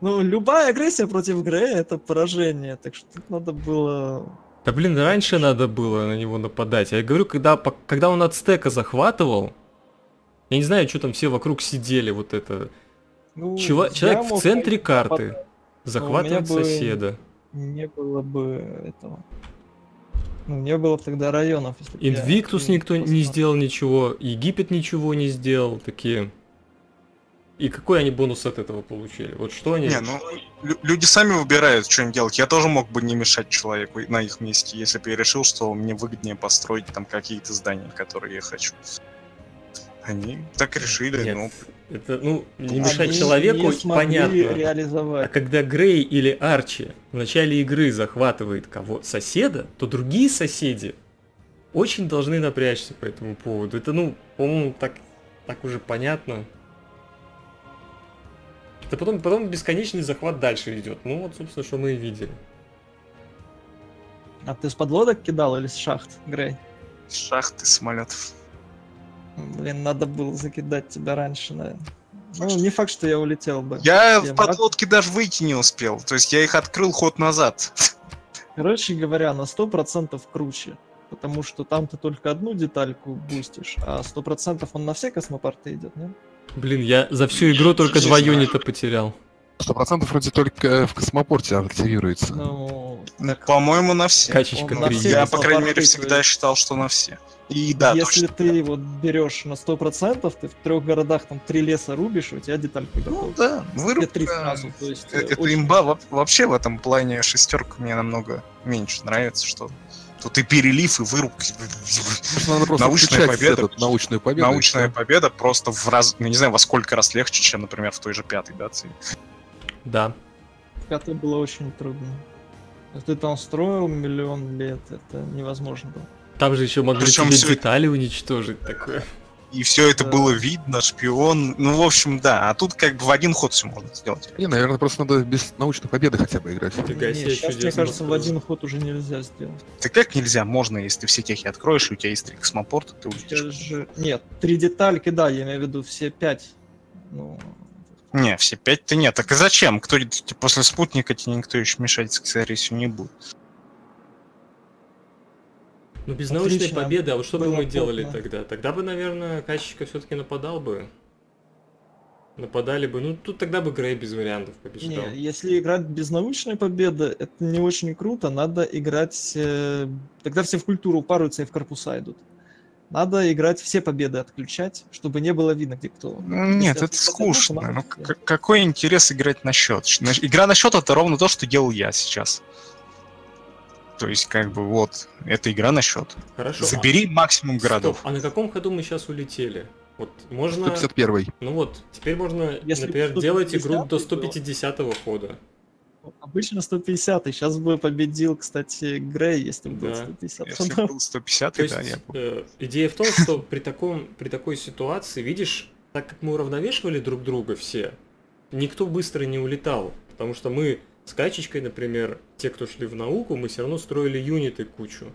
Ну, любая агрессия против Грея это поражение, так что тут надо было... Да блин, раньше надо было на него нападать. Я говорю, когда, по- когда он от стека захватывал, я не знаю, что там все вокруг сидели, вот это. Ну, я человек в мог центре пойти карты нападать, захватывает бы- соседа. Не было бы этого. Ну, не было бы тогда районов. Инвиктус никто не сделал ничего, Египет ничего не сделал, такие. И какой они бонус от этого получили? Вот что они... Не, ну, лю- люди сами выбирают, что им делать. Я тоже мог бы не мешать человеку на их месте, если бы я решил, что мне выгоднее построить там какие-то здания, которые я хочу. Они так решили, Нет, ну, Это, ну, не Они мешать человеку, не понятно. А реализовать. когда Грей или Арчи в начале игры захватывает кого соседа, то другие соседи очень должны напрячься по этому поводу. Это, ну, по-моему, так, так уже понятно. Да потом, потом бесконечный захват дальше идет. Ну вот, собственно, что мы и видели. А ты с подлодок кидал или с шахт, Грей? шахты самолетов. Блин, надо было закидать тебя раньше, наверное. Ну, не факт, что я улетел бы. Я Я в подлодке даже выйти не успел. То есть я их открыл ход назад. Короче говоря, на 100% круче. Потому что там ты только одну детальку бустишь, а 100% он на все космопорты идет, не? Блин, я за всю игру только два юнита потерял. Сто процентов вроде только в космопорте активируется. Ну, По-моему, на все. Качечка на 3. все Я, по крайней мере, всегда считал, что на все. И да, если точно. ты вот берешь на 100%, ты в трех городах там три леса рубишь, у тебя деталька Ну готова. да, вырубка. три сразу, то есть, э, э, Это очень- имба во- вообще в этом плане шестерка мне намного меньше нравится, что тут и перелив, и вырубки. Научная победа. этот, научную победу. Научная всё. победа просто в раз, я не знаю, во сколько раз легче, чем, например, в той же пятой, да, цели. Да. Пятый было очень трудно. Ты там строил миллион лет, это невозможно было. Там же еще могли Причем тебе это- детали уничтожить такое. И все это Да. было видно, шпион. Ну, в общем, да. А тут как бы в один ход все можно сделать. Не, наверное, просто надо без научной победы хотя бы играть. Фига Не, себе, сейчас, мне кажется, в один ход уже нельзя сделать. Ты как нельзя? Можно, если ты все техи откроешь, и у тебя есть три космопорта, ты У тебя улетишь. же... Нет, три детальки, да, я имею в виду все пять. Ну, Не, все пять-то нет. Так и зачем? Кто типа, после спутника тебе никто еще мешать, всего, не будет. Ну, без научной Отлично. победы, а вот что бы Было мы делали плотно. тогда? Тогда бы, наверное, Качечка все-таки нападал бы. Нападали бы. Ну, тут тогда бы Грей без вариантов побеждал. не, если играть без научной победы, это не очень круто. Надо играть... э, Тогда все в культуру упарываются и в корпуса идут. Надо играть все победы отключать, чтобы не было видно, где кто. Ну, нет, Если это скучно. Ну, какой интерес играть на счет? Игра на счет это ровно то, что делал я сейчас. То есть, как бы, вот, это игра на счет. Хорошо. а- Забери максимум городов. Стоп, а на каком ходу мы сейчас улетели? Вот можно... 151 Ну вот, теперь можно, Если например, 150 делать игру до то- 150 хода. Обычно 150 Сейчас бы победил, кстати, Грей, если бы был Да. 150 Если ходов. был 150, То есть, да, я э, идея в том, [laughs] что при, таком, при такой ситуации, видишь, так как мы уравновешивали друг друга все, никто быстро не улетал. Потому что мы с Качечкой, например, те, кто шли в науку, мы все равно строили юниты кучу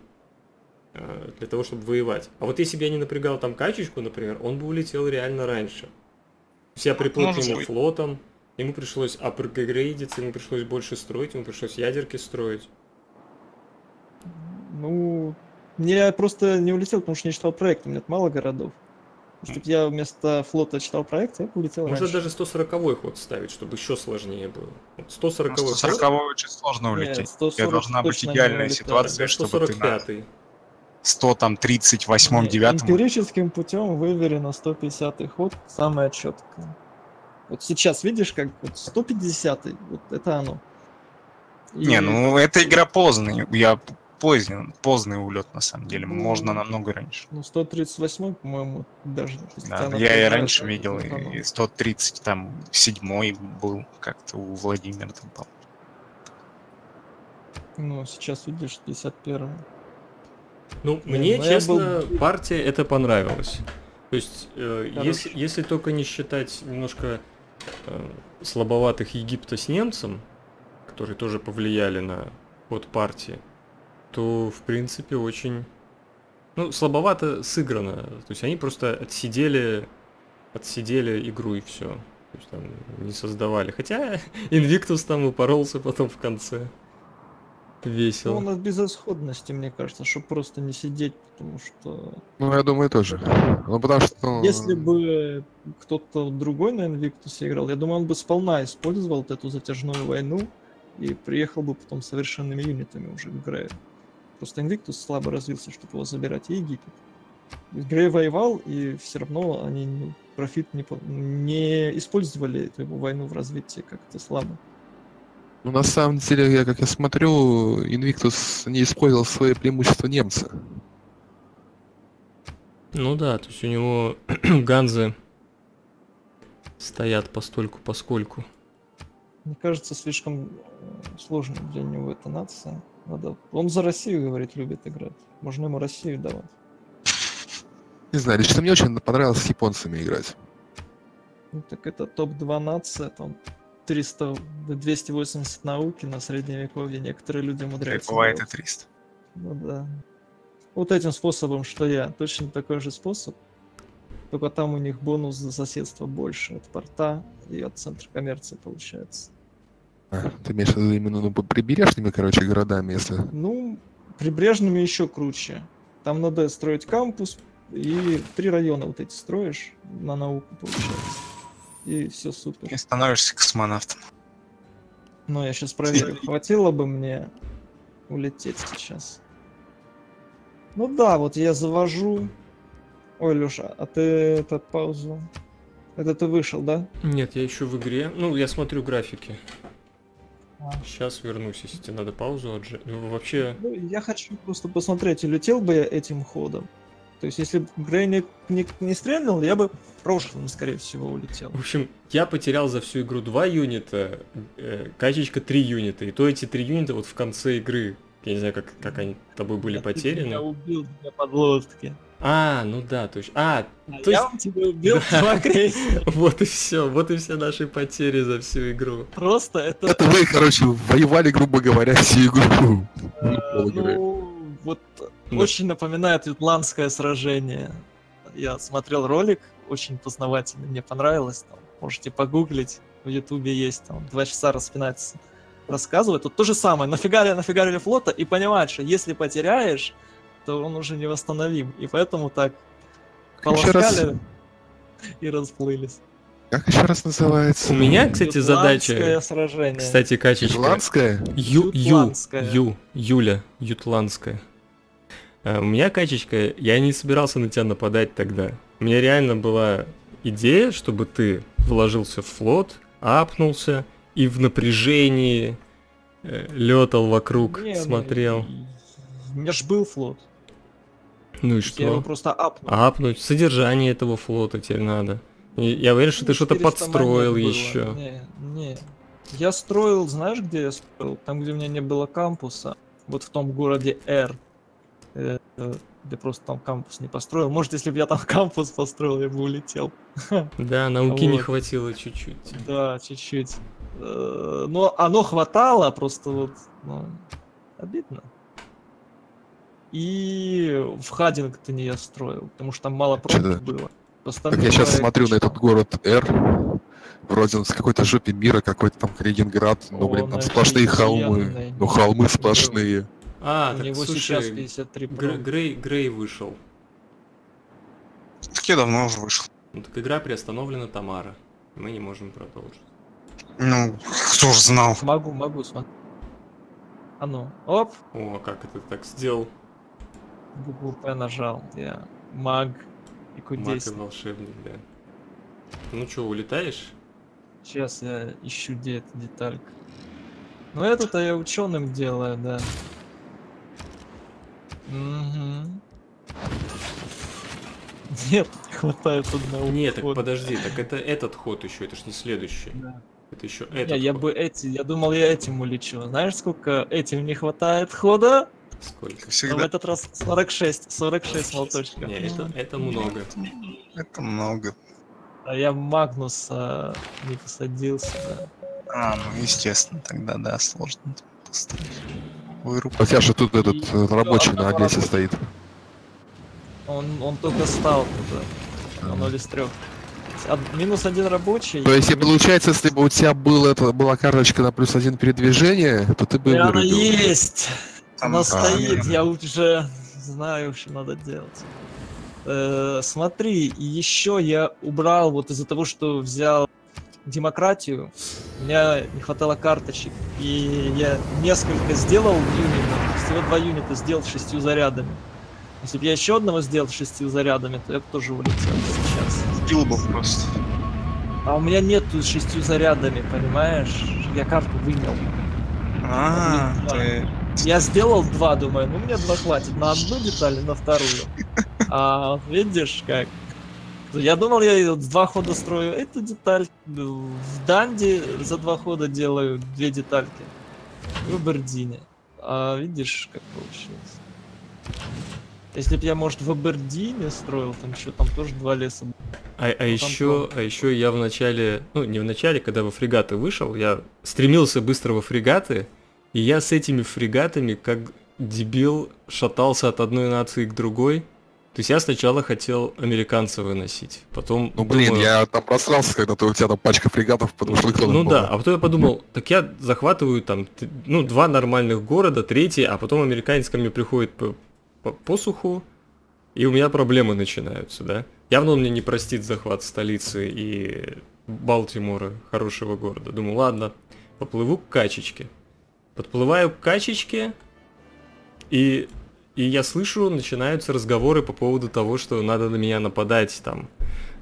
э, для того, чтобы воевать. А вот если бы я не напрягал там Качечку, например, он бы улетел реально раньше. Все приплыл к нему флотом, ему пришлось апгрейдиться, ему пришлось больше строить, ему пришлось ядерки строить. Ну, я просто не улетел, потому что не читал проект, у меня мало городов. Если бы я вместо флота читал проект, я бы улетел Можно раньше. даже 140 ход ставить, чтобы еще сложнее было. Вот 140 ход. 140 очень сложно Нет, улететь. 140 Тебе должна быть идеальная ситуация, Да, чтобы ты на 145 100, там, 38 Не, 9 Эмпирическим путем выверено 150 ход самое четкое. Вот сейчас видишь, как вот 150 вот это оно. И- Не, ну это игра поздная. Я поздний, поздний улет на самом деле. Ну, Можно намного раньше. Ну, 138, по-моему, даже. Да, я и раньше видел, и 130 там седьмой был как-то у Владимира там. по- Ну, сейчас видишь, 51 Ну, Не, мне, ну честно, был- партия это понравилась. То есть, э, если, если только не считать немножко э, слабоватых Египта с немцем, которые тоже повлияли на ход партии, то, в принципе, очень... Ну, слабовато сыграно. То есть они просто отсидели, отсидели игру и все. То есть там не создавали. Хотя [laughs] Инвиктус там упоролся потом в конце. Весело. Ну, он от безысходности, мне кажется, чтобы просто не сидеть, потому что Ну, я думаю, тоже. Ну, потому что... если бы кто-то другой на Invictus играл, я думаю, он бы сполна использовал вот эту затяжную войну и приехал бы потом совершенными юнитами уже к Грею. Просто Invictus слабо развился, чтобы его забирать, и Египет. Грей воевал, и все равно они не- профит не, не использовали эту его войну в развитии как-то слабо. Ну, на самом деле, я как я смотрю, Invictus не использовал свои преимущества немца. Ну да, то есть у него [clears throat] ганзы стоят постольку поскольку. Мне кажется, слишком э, сложно для него эта нация. Надо... Он за Россию, говорит, любит играть. Можно ему Россию давать. Не знаю, лично мне очень понравилось с японцами играть. Ну, так это топ-2 нация, там 300, да 280 науки на средневековье. Некоторые люди умудряются. Бывает и делать. 300. Ну да. Вот этим способом, что я. Точно такой же способ. Только там у них бонус за соседство больше от порта и от центра коммерции получается. Ты имеешь в виду именно ну, по прибережными, короче, городами, если... Ну, прибрежными еще круче. Там надо строить кампус, и три района вот эти строишь на науку, получается. И все супер. И становишься космонавтом. Но я сейчас проверю, хватило бы мне улететь сейчас. Ну да, вот я завожу. Ой, Леша, а ты этот паузу. Это ты вышел, да? Нет, я еще в игре. Ну, я смотрю графики. А. Сейчас вернусь, если тебе надо паузу отжать. Вообще, Ну, я хочу просто посмотреть, улетел бы я этим ходом. То есть, если бы Грей не, не, не стрельнул, я бы прошлым, скорее всего, улетел. в общем, я потерял за всю игру 2 юнита, э, качечка 3 юнита. И то эти 3 юнита вот в конце игры. Я не знаю, как, как они тобой были Я меня потеряны. убил для подлодки. А, ну да, точно. А, А То я есть- тебя убил [laughs] два крейсера. [laughs] вот и все, вот и все наши потери за всю игру. Просто это... Это вы, короче, воевали, грубо говоря, всю игру. [laughs] э, полгода. Ну, вот Ну. очень напоминает ютландское сражение. Я смотрел ролик, очень познавательный, мне понравилось. Там, можете погуглить, в ютубе есть, там, два часа распинается, рассказывает. Тут то же самое, нафигарили, нафигарили флота, и понимают, что если потеряешь, то он уже невосстановим. И поэтому так полоскали и расплылись. как еще раз называется? У меня, кстати, Ютландское задача... сражение. Кстати, качечка... Ирландская? Ю, Ю, Ютландская. Ю, Юля, Ютландская. А, У меня качечка, я не собирался на тебя нападать тогда. У меня реально была идея, чтобы ты вложился в флот, апнулся и в напряжении э, летал вокруг, Не, ну, смотрел. У меня ж был флот. Ну и Я его что? просто апнул. Апнуть, содержание этого флота теперь надо. И я уверен, что ты что-то 400 подстроил еще. Не, не. Я строил, знаешь, где я строил? Там, где у меня не было кампуса. Вот в том городе Р. Э, э, где просто там кампус не построил. Может, если бы я там [laughs] кампус построил, я бы улетел. [laughs] Да, науки не Вот. хватило чуть-чуть. Да, чуть-чуть. Э, Но оно хватало, просто вот, ну, обидно. И в Хадинг ты не я строил, потому что там мало Чё-то- было. Там я сейчас смотрю на этот город Р, вроде он с какой-то жопе мира, какой-то там Калининград, ну, блин, там сплошные холмы. Ну, холмы А, У так него сейчас 53 Гр- пробки. Грей, Грей вышел. Так я давно уже вышел. Ну так игра приостановлена Тамара. Мы не можем продолжить. Ну, кто ж знал. Могу, могу, смотри. А ну, оп, О, как это так сделал? Букву П нажал. Я маг и Маг и волшебник, да. Ну что, улетаешь? Сейчас я ищу, где эта деталька. Ну это-то я ученым делаю, да. Мгм. [laughs] Нет, не хватает одного. Нет, так подожди, так это этот ход еще, это ж не следующий. Да. Это еще Не, этот я ход. бы эти, я думал, я этим улечу. Знаешь, сколько этим не хватает хода? Сколько? Но в Всегда. этот раз 46, 46 молоточков. Не, это, это много. Это много. А я Магнуса не посадился, да. А, ну естественно, тогда да, сложно поставить. Тебя же тут этот И э, рабочий на Агнесе стоит. Он, он только стал туда. На 0 из 3. минус один рабочий. То есть, и получается, если бы у тебя был, это, была карточка на плюс один передвижение, то ты бы И она есть! Там- Она стоит, я уже знаю, что надо делать. Э, смотри, еще я убрал вот из-за того, что взял демократию, у меня не хватало карточек, и я несколько сделал юнитов, всего два юнита сделал с шестью зарядами. Если бы я еще одного сделал с шестью зарядами, то я бы тоже улетел сейчас. Сбил бы просто. А у меня нету шестью зарядами, понимаешь? Я карту вынял. А, ты... Я сделал два, думаю, ну мне два хватит на одну деталь и на вторую. А видишь как? Я думал, я в два хода строю эту деталь, в Данди за два хода делаю две детальки. В Абердине. А видишь, как получилось. Если бы я, может, в Абердине строил, там что, там тоже два леса. А, а там еще, а еще я в начале, ну не в начале, когда во фрегаты вышел, я стремился быстро во фрегаты, и я с этими фрегатами как дебил шатался от одной нации к другой. То есть я сначала хотел американца выносить, потом Ну блин, думаю, я там просрался, когда ты, у тебя там пачка фрегатов под ушлыком Ну да, а потом я подумал, так я захватываю там, ну, два нормальных города, третий, а потом американец ко мне приходит по, по посуху, и у меня проблемы начинаются, да? Явно он мне не простит захват столицы и Балтимора, хорошего города. Думаю, ладно, поплыву к качечке. Подплываю к качечке, и, и я слышу, начинаются разговоры по поводу того, что надо на меня нападать там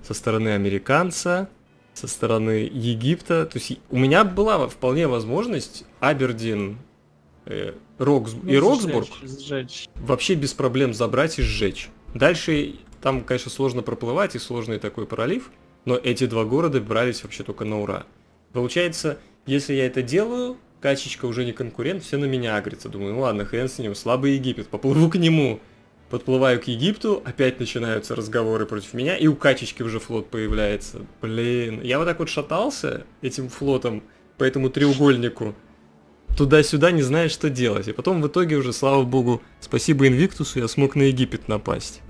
со стороны американца, со стороны Египта. То есть у меня была вполне возможность Абердин, э, Рокс- Ну, и Роксбург Сжечь, сжечь. вообще без проблем забрать и сжечь. Дальше там, конечно, сложно проплывать и сложный такой пролив, но эти два города брались вообще только на ура. Получается, если я это делаю, Качечка уже не конкурент, все на меня агрятся. Думаю, ну ладно, хрен с ним, слабый Египет, поплыву к нему. Подплываю к Египту, опять начинаются разговоры против меня, и у Качечки уже флот появляется. Блин, я вот так вот шатался этим флотом по этому треугольнику, туда-сюда, не зная, что делать. И потом в итоге уже, слава богу, спасибо Инвиктусу, я смог на Египет напасть.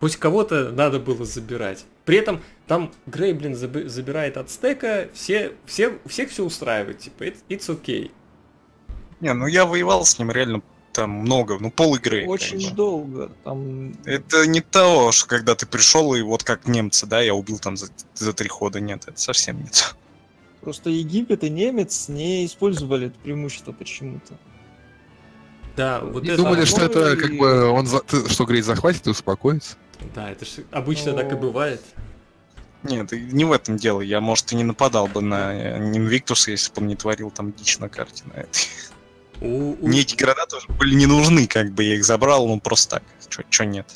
Пусть кого-то надо было забирать. При этом там Грей, блин, заби- забирает от стека, все, все, всех все устраивает, типа, it's, okay. Не, ну я воевал с ним реально там много, ну пол игры. Очень как бы. долго. Там Это не то, что когда ты пришел и вот как немцы, да, я убил там за, за три хода. Нет, это совсем не то. просто Египет и немец не использовали это преимущество почему-то. Да, вот И это... думали, что это Ну как бы он за- что Грей захватит и успокоится. Да, это же обычно так и Ну. бывает. Нет, не в этом дело. Я, может, и не нападал бы на э, Инвиктус, если бы он не творил там дичь на карте на этой. У, у- Мне эти города тоже были не нужны, как бы я их забрал, ну просто так. Чё, чё нет?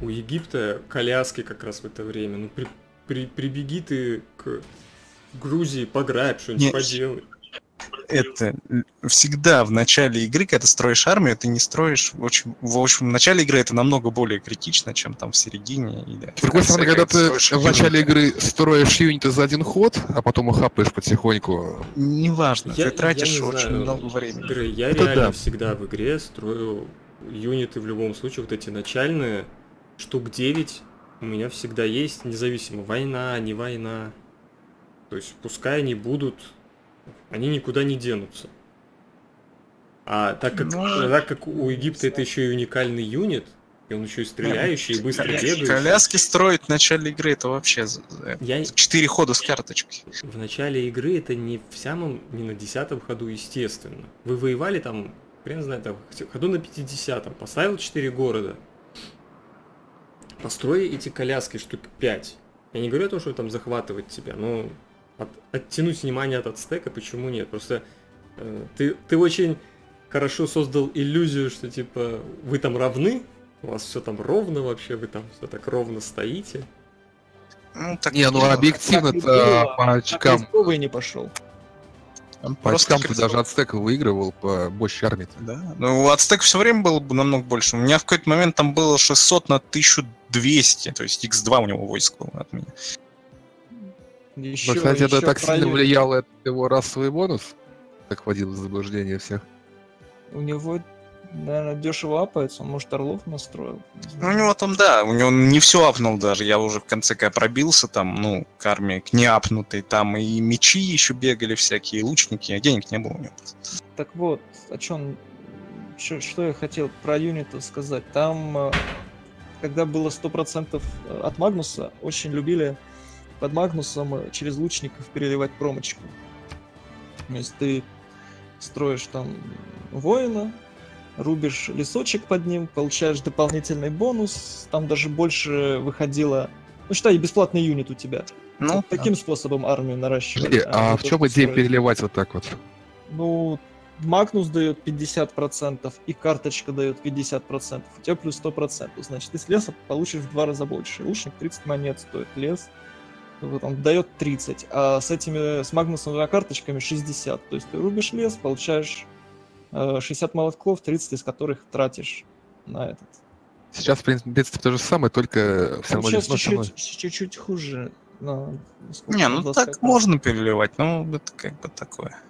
у Египта коляски как раз в это время. Ну, при, при- прибеги ты к Грузии, пограбь, что-нибудь поделай. Это всегда в начале игры, когда ты строишь армию, ты не строишь... В общем, в общем, в начале игры это намного более критично, чем там в середине. Или С другой стороны, когда ты в начале игры строишь юниты за один ход, а потом их хапаешь потихоньку, Неважно, Я- ты тратишь я не очень знаю, много времени. Игры. Я Это реально да. всегда в игре строю юниты в любом случае, вот эти начальные, штук 9 у меня всегда есть, независимо, война, не война. То есть пускай они будут, они никуда не денутся. А так как, Ну, так как у Египта это еще и уникальный юнит, И он еще и стреляющий, и быстро Коляски. бегающий. Коляски строить в начале игры это вообще Я четыре хода с карточки. в начале игры это не в самом, не на десятом ходу, естественно. Вы воевали там, хрен знает, там, ходу на 50-м, поставил 4 города. Построй эти коляски штук 5. Я не говорю о том, что там захватывать тебя, но от- оттянуть внимание от отстека, почему нет? Просто э, ты, ты очень хорошо создал иллюзию, что типа вы там равны, у вас все там ровно вообще, вы там все так ровно стоите. Ну, так Не, ну объективно было. по очкам, Рисковый не пошел. Там по просто очкам ты даже ацтека выигрывал по мощи армии. Да. Ну, у Ацтек все время было бы намного больше. У меня в какой-то момент там было 600 на 1200. То есть x2 у него войск было от меня. Еще, Но, кстати, это еще так сильно пройдет. влияло, это его расовый бонус, так вводил в заблуждение всех. У него, наверное, дешево апается, он, может, Орлов настроил. не Ну, у него там, да, у него не все апнул даже. Я уже в конце, когда пробился, там, ну, к армии, к неапнутой, там и мечи еще бегали всякие, и лучники, а денег не было у него. Так вот, о чем, что я хотел про юнита сказать. Там, э, когда было 100% от Магнуса, очень любили под Магнусом э, через лучников переливать промочку. То есть ты строишь там воина, рубишь лесочек под ним, получаешь дополнительный бонус, там даже больше выходило... Ну, считай, бесплатный юнит у тебя. Ну, Вот таким способом армию наращивали. Подожди, а не в чем идея строить. переливать вот так вот? Ну, Магнус дает 50%, и карточка дает 50%. У тебя плюс 100%. Значит, ты с леса получишь в два раза больше. Лучник 30 монет стоит, лес вот он дает 30, а с этими, с магнусовыми карточками 60. То есть ты рубишь лес, получаешь э, 60 молотков, 30 из которых тратишь на этот. Сейчас, в принципе, то же самое, только все равно Сейчас ну, чуть-чуть, чуть-чуть хуже. На, не, там, ну 25 так можно переливать, но это как бы такое.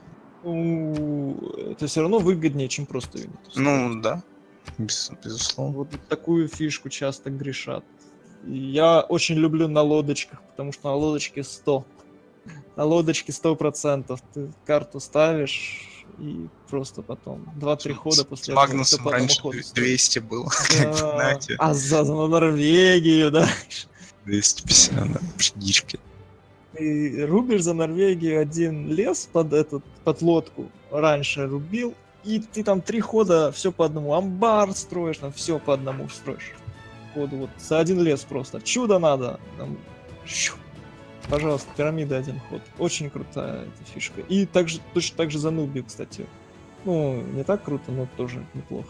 Ну, это все равно выгоднее, чем просто юнит. Ну, да, без- безусловно. Вот такую фишку часто грешат. И Я очень люблю на лодочках, потому что на лодочке 100. На лодочке 100%. Ты карту ставишь и просто потом 2-3 хода С после этого по одному раньше ходу стоит. 200 было. [laughs] Да. А за, за Норвегию, да. 250, да, дички. Ты рубишь за Норвегию один лес под этот, под лодку. Раньше рубил. И ты там три хода все по одному. Амбар строишь, там все по одному строишь. Ходу вот за один лес просто. Чудо надо. Там, щу. Пожалуйста, пирамида один ход. Очень крутая эта фишка. И также, точно так же за Нубию, кстати. Ну, не так круто, но тоже неплохо.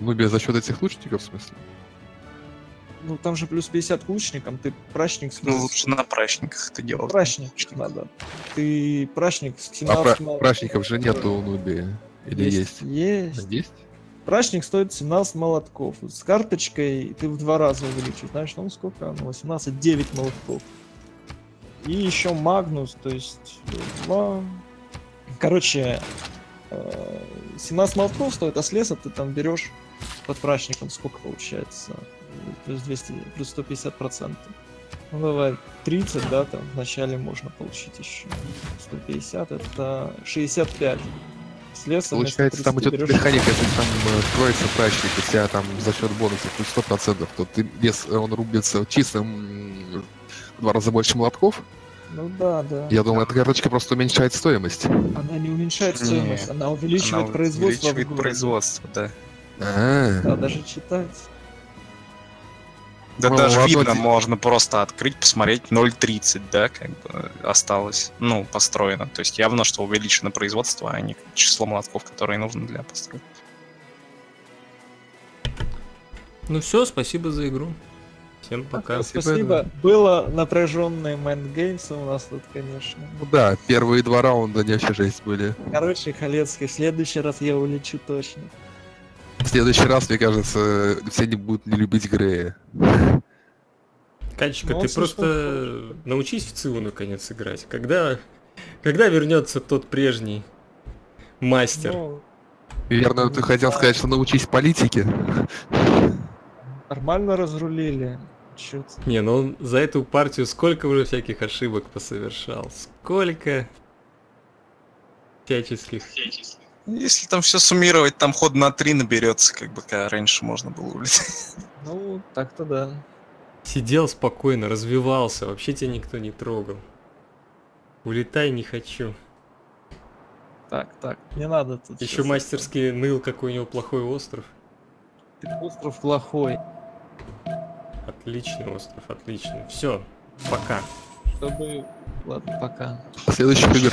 Ну, без за счет этих лучников, в смысле? Ну, там же плюс 50 к лучникам, ты прачник с Ну, лучше на праздниках это делать. Прачник надо. Ты прачник с А 17 пра- прачников же нету у Нуби. Или есть? Есть. Есть? Прачник стоит 17 молотков. С карточкой ты в два раза увеличиваешь. Знаешь, ну сколько? Ну, 18, 9 молотков. И еще Магнус, то есть... два. Короче, э, 17 молотков стоит, а с леса ты там берешь под прачником сколько получается? Плюс 200, плюс 150 процентов. Ну давай, 30, да, там вначале можно получить еще. 150, это 65. С леса вместо Получается, там 30 идет берешь механика, если там э, строится прачник, у тебя там за счет бонусов плюс 100%, то ты лес, э, он рубится чисто м, в два раза больше молотков. Ну да, да. Я думаю, эта карточка просто уменьшает стоимость. Она не уменьшает Не, стоимость, она увеличивает Она производство. в увеличивает производство, да. А, Да, даже читать. Да Ну, даже видно, де- можно просто открыть, посмотреть 0.30, да, как бы осталось, ну, построено. То есть явно, что увеличено производство, а не число молотков, которые нужно для постройки. Ну все, спасибо за игру. Всем пока. Спасибо. Спасибо. Было напряженные mind games ы у нас тут, конечно. ну да, первые два раунда не вообще жесть были. Короче, Халецкий, в следующий раз я улечу точно. В следующий раз, мне кажется, все не будут не любить Грея. Катечка, Ну, ты слишком просто научись в циву наконец играть. Когда, когда вернется тот прежний мастер? Ну, Верно, ты хотел сказать, что научись политике. нормально разрулили. Чё ты. Не, ну он за эту партию сколько уже всяких ошибок посовершал. Сколько всяческих Если там все суммировать, там ход на 3 наберется, как бы когда раньше можно было улететь. Ну, так-то да. Сидел спокойно, развивался, вообще тебя никто не трогал. Улетай не хочу. Так, так, не надо тут. Еще щас мастерски ныл, какой у него плохой остров. Остров плохой. Отличный остров, отлично. Все, пока. Чтобы... Ладно, пока. До следующих игр.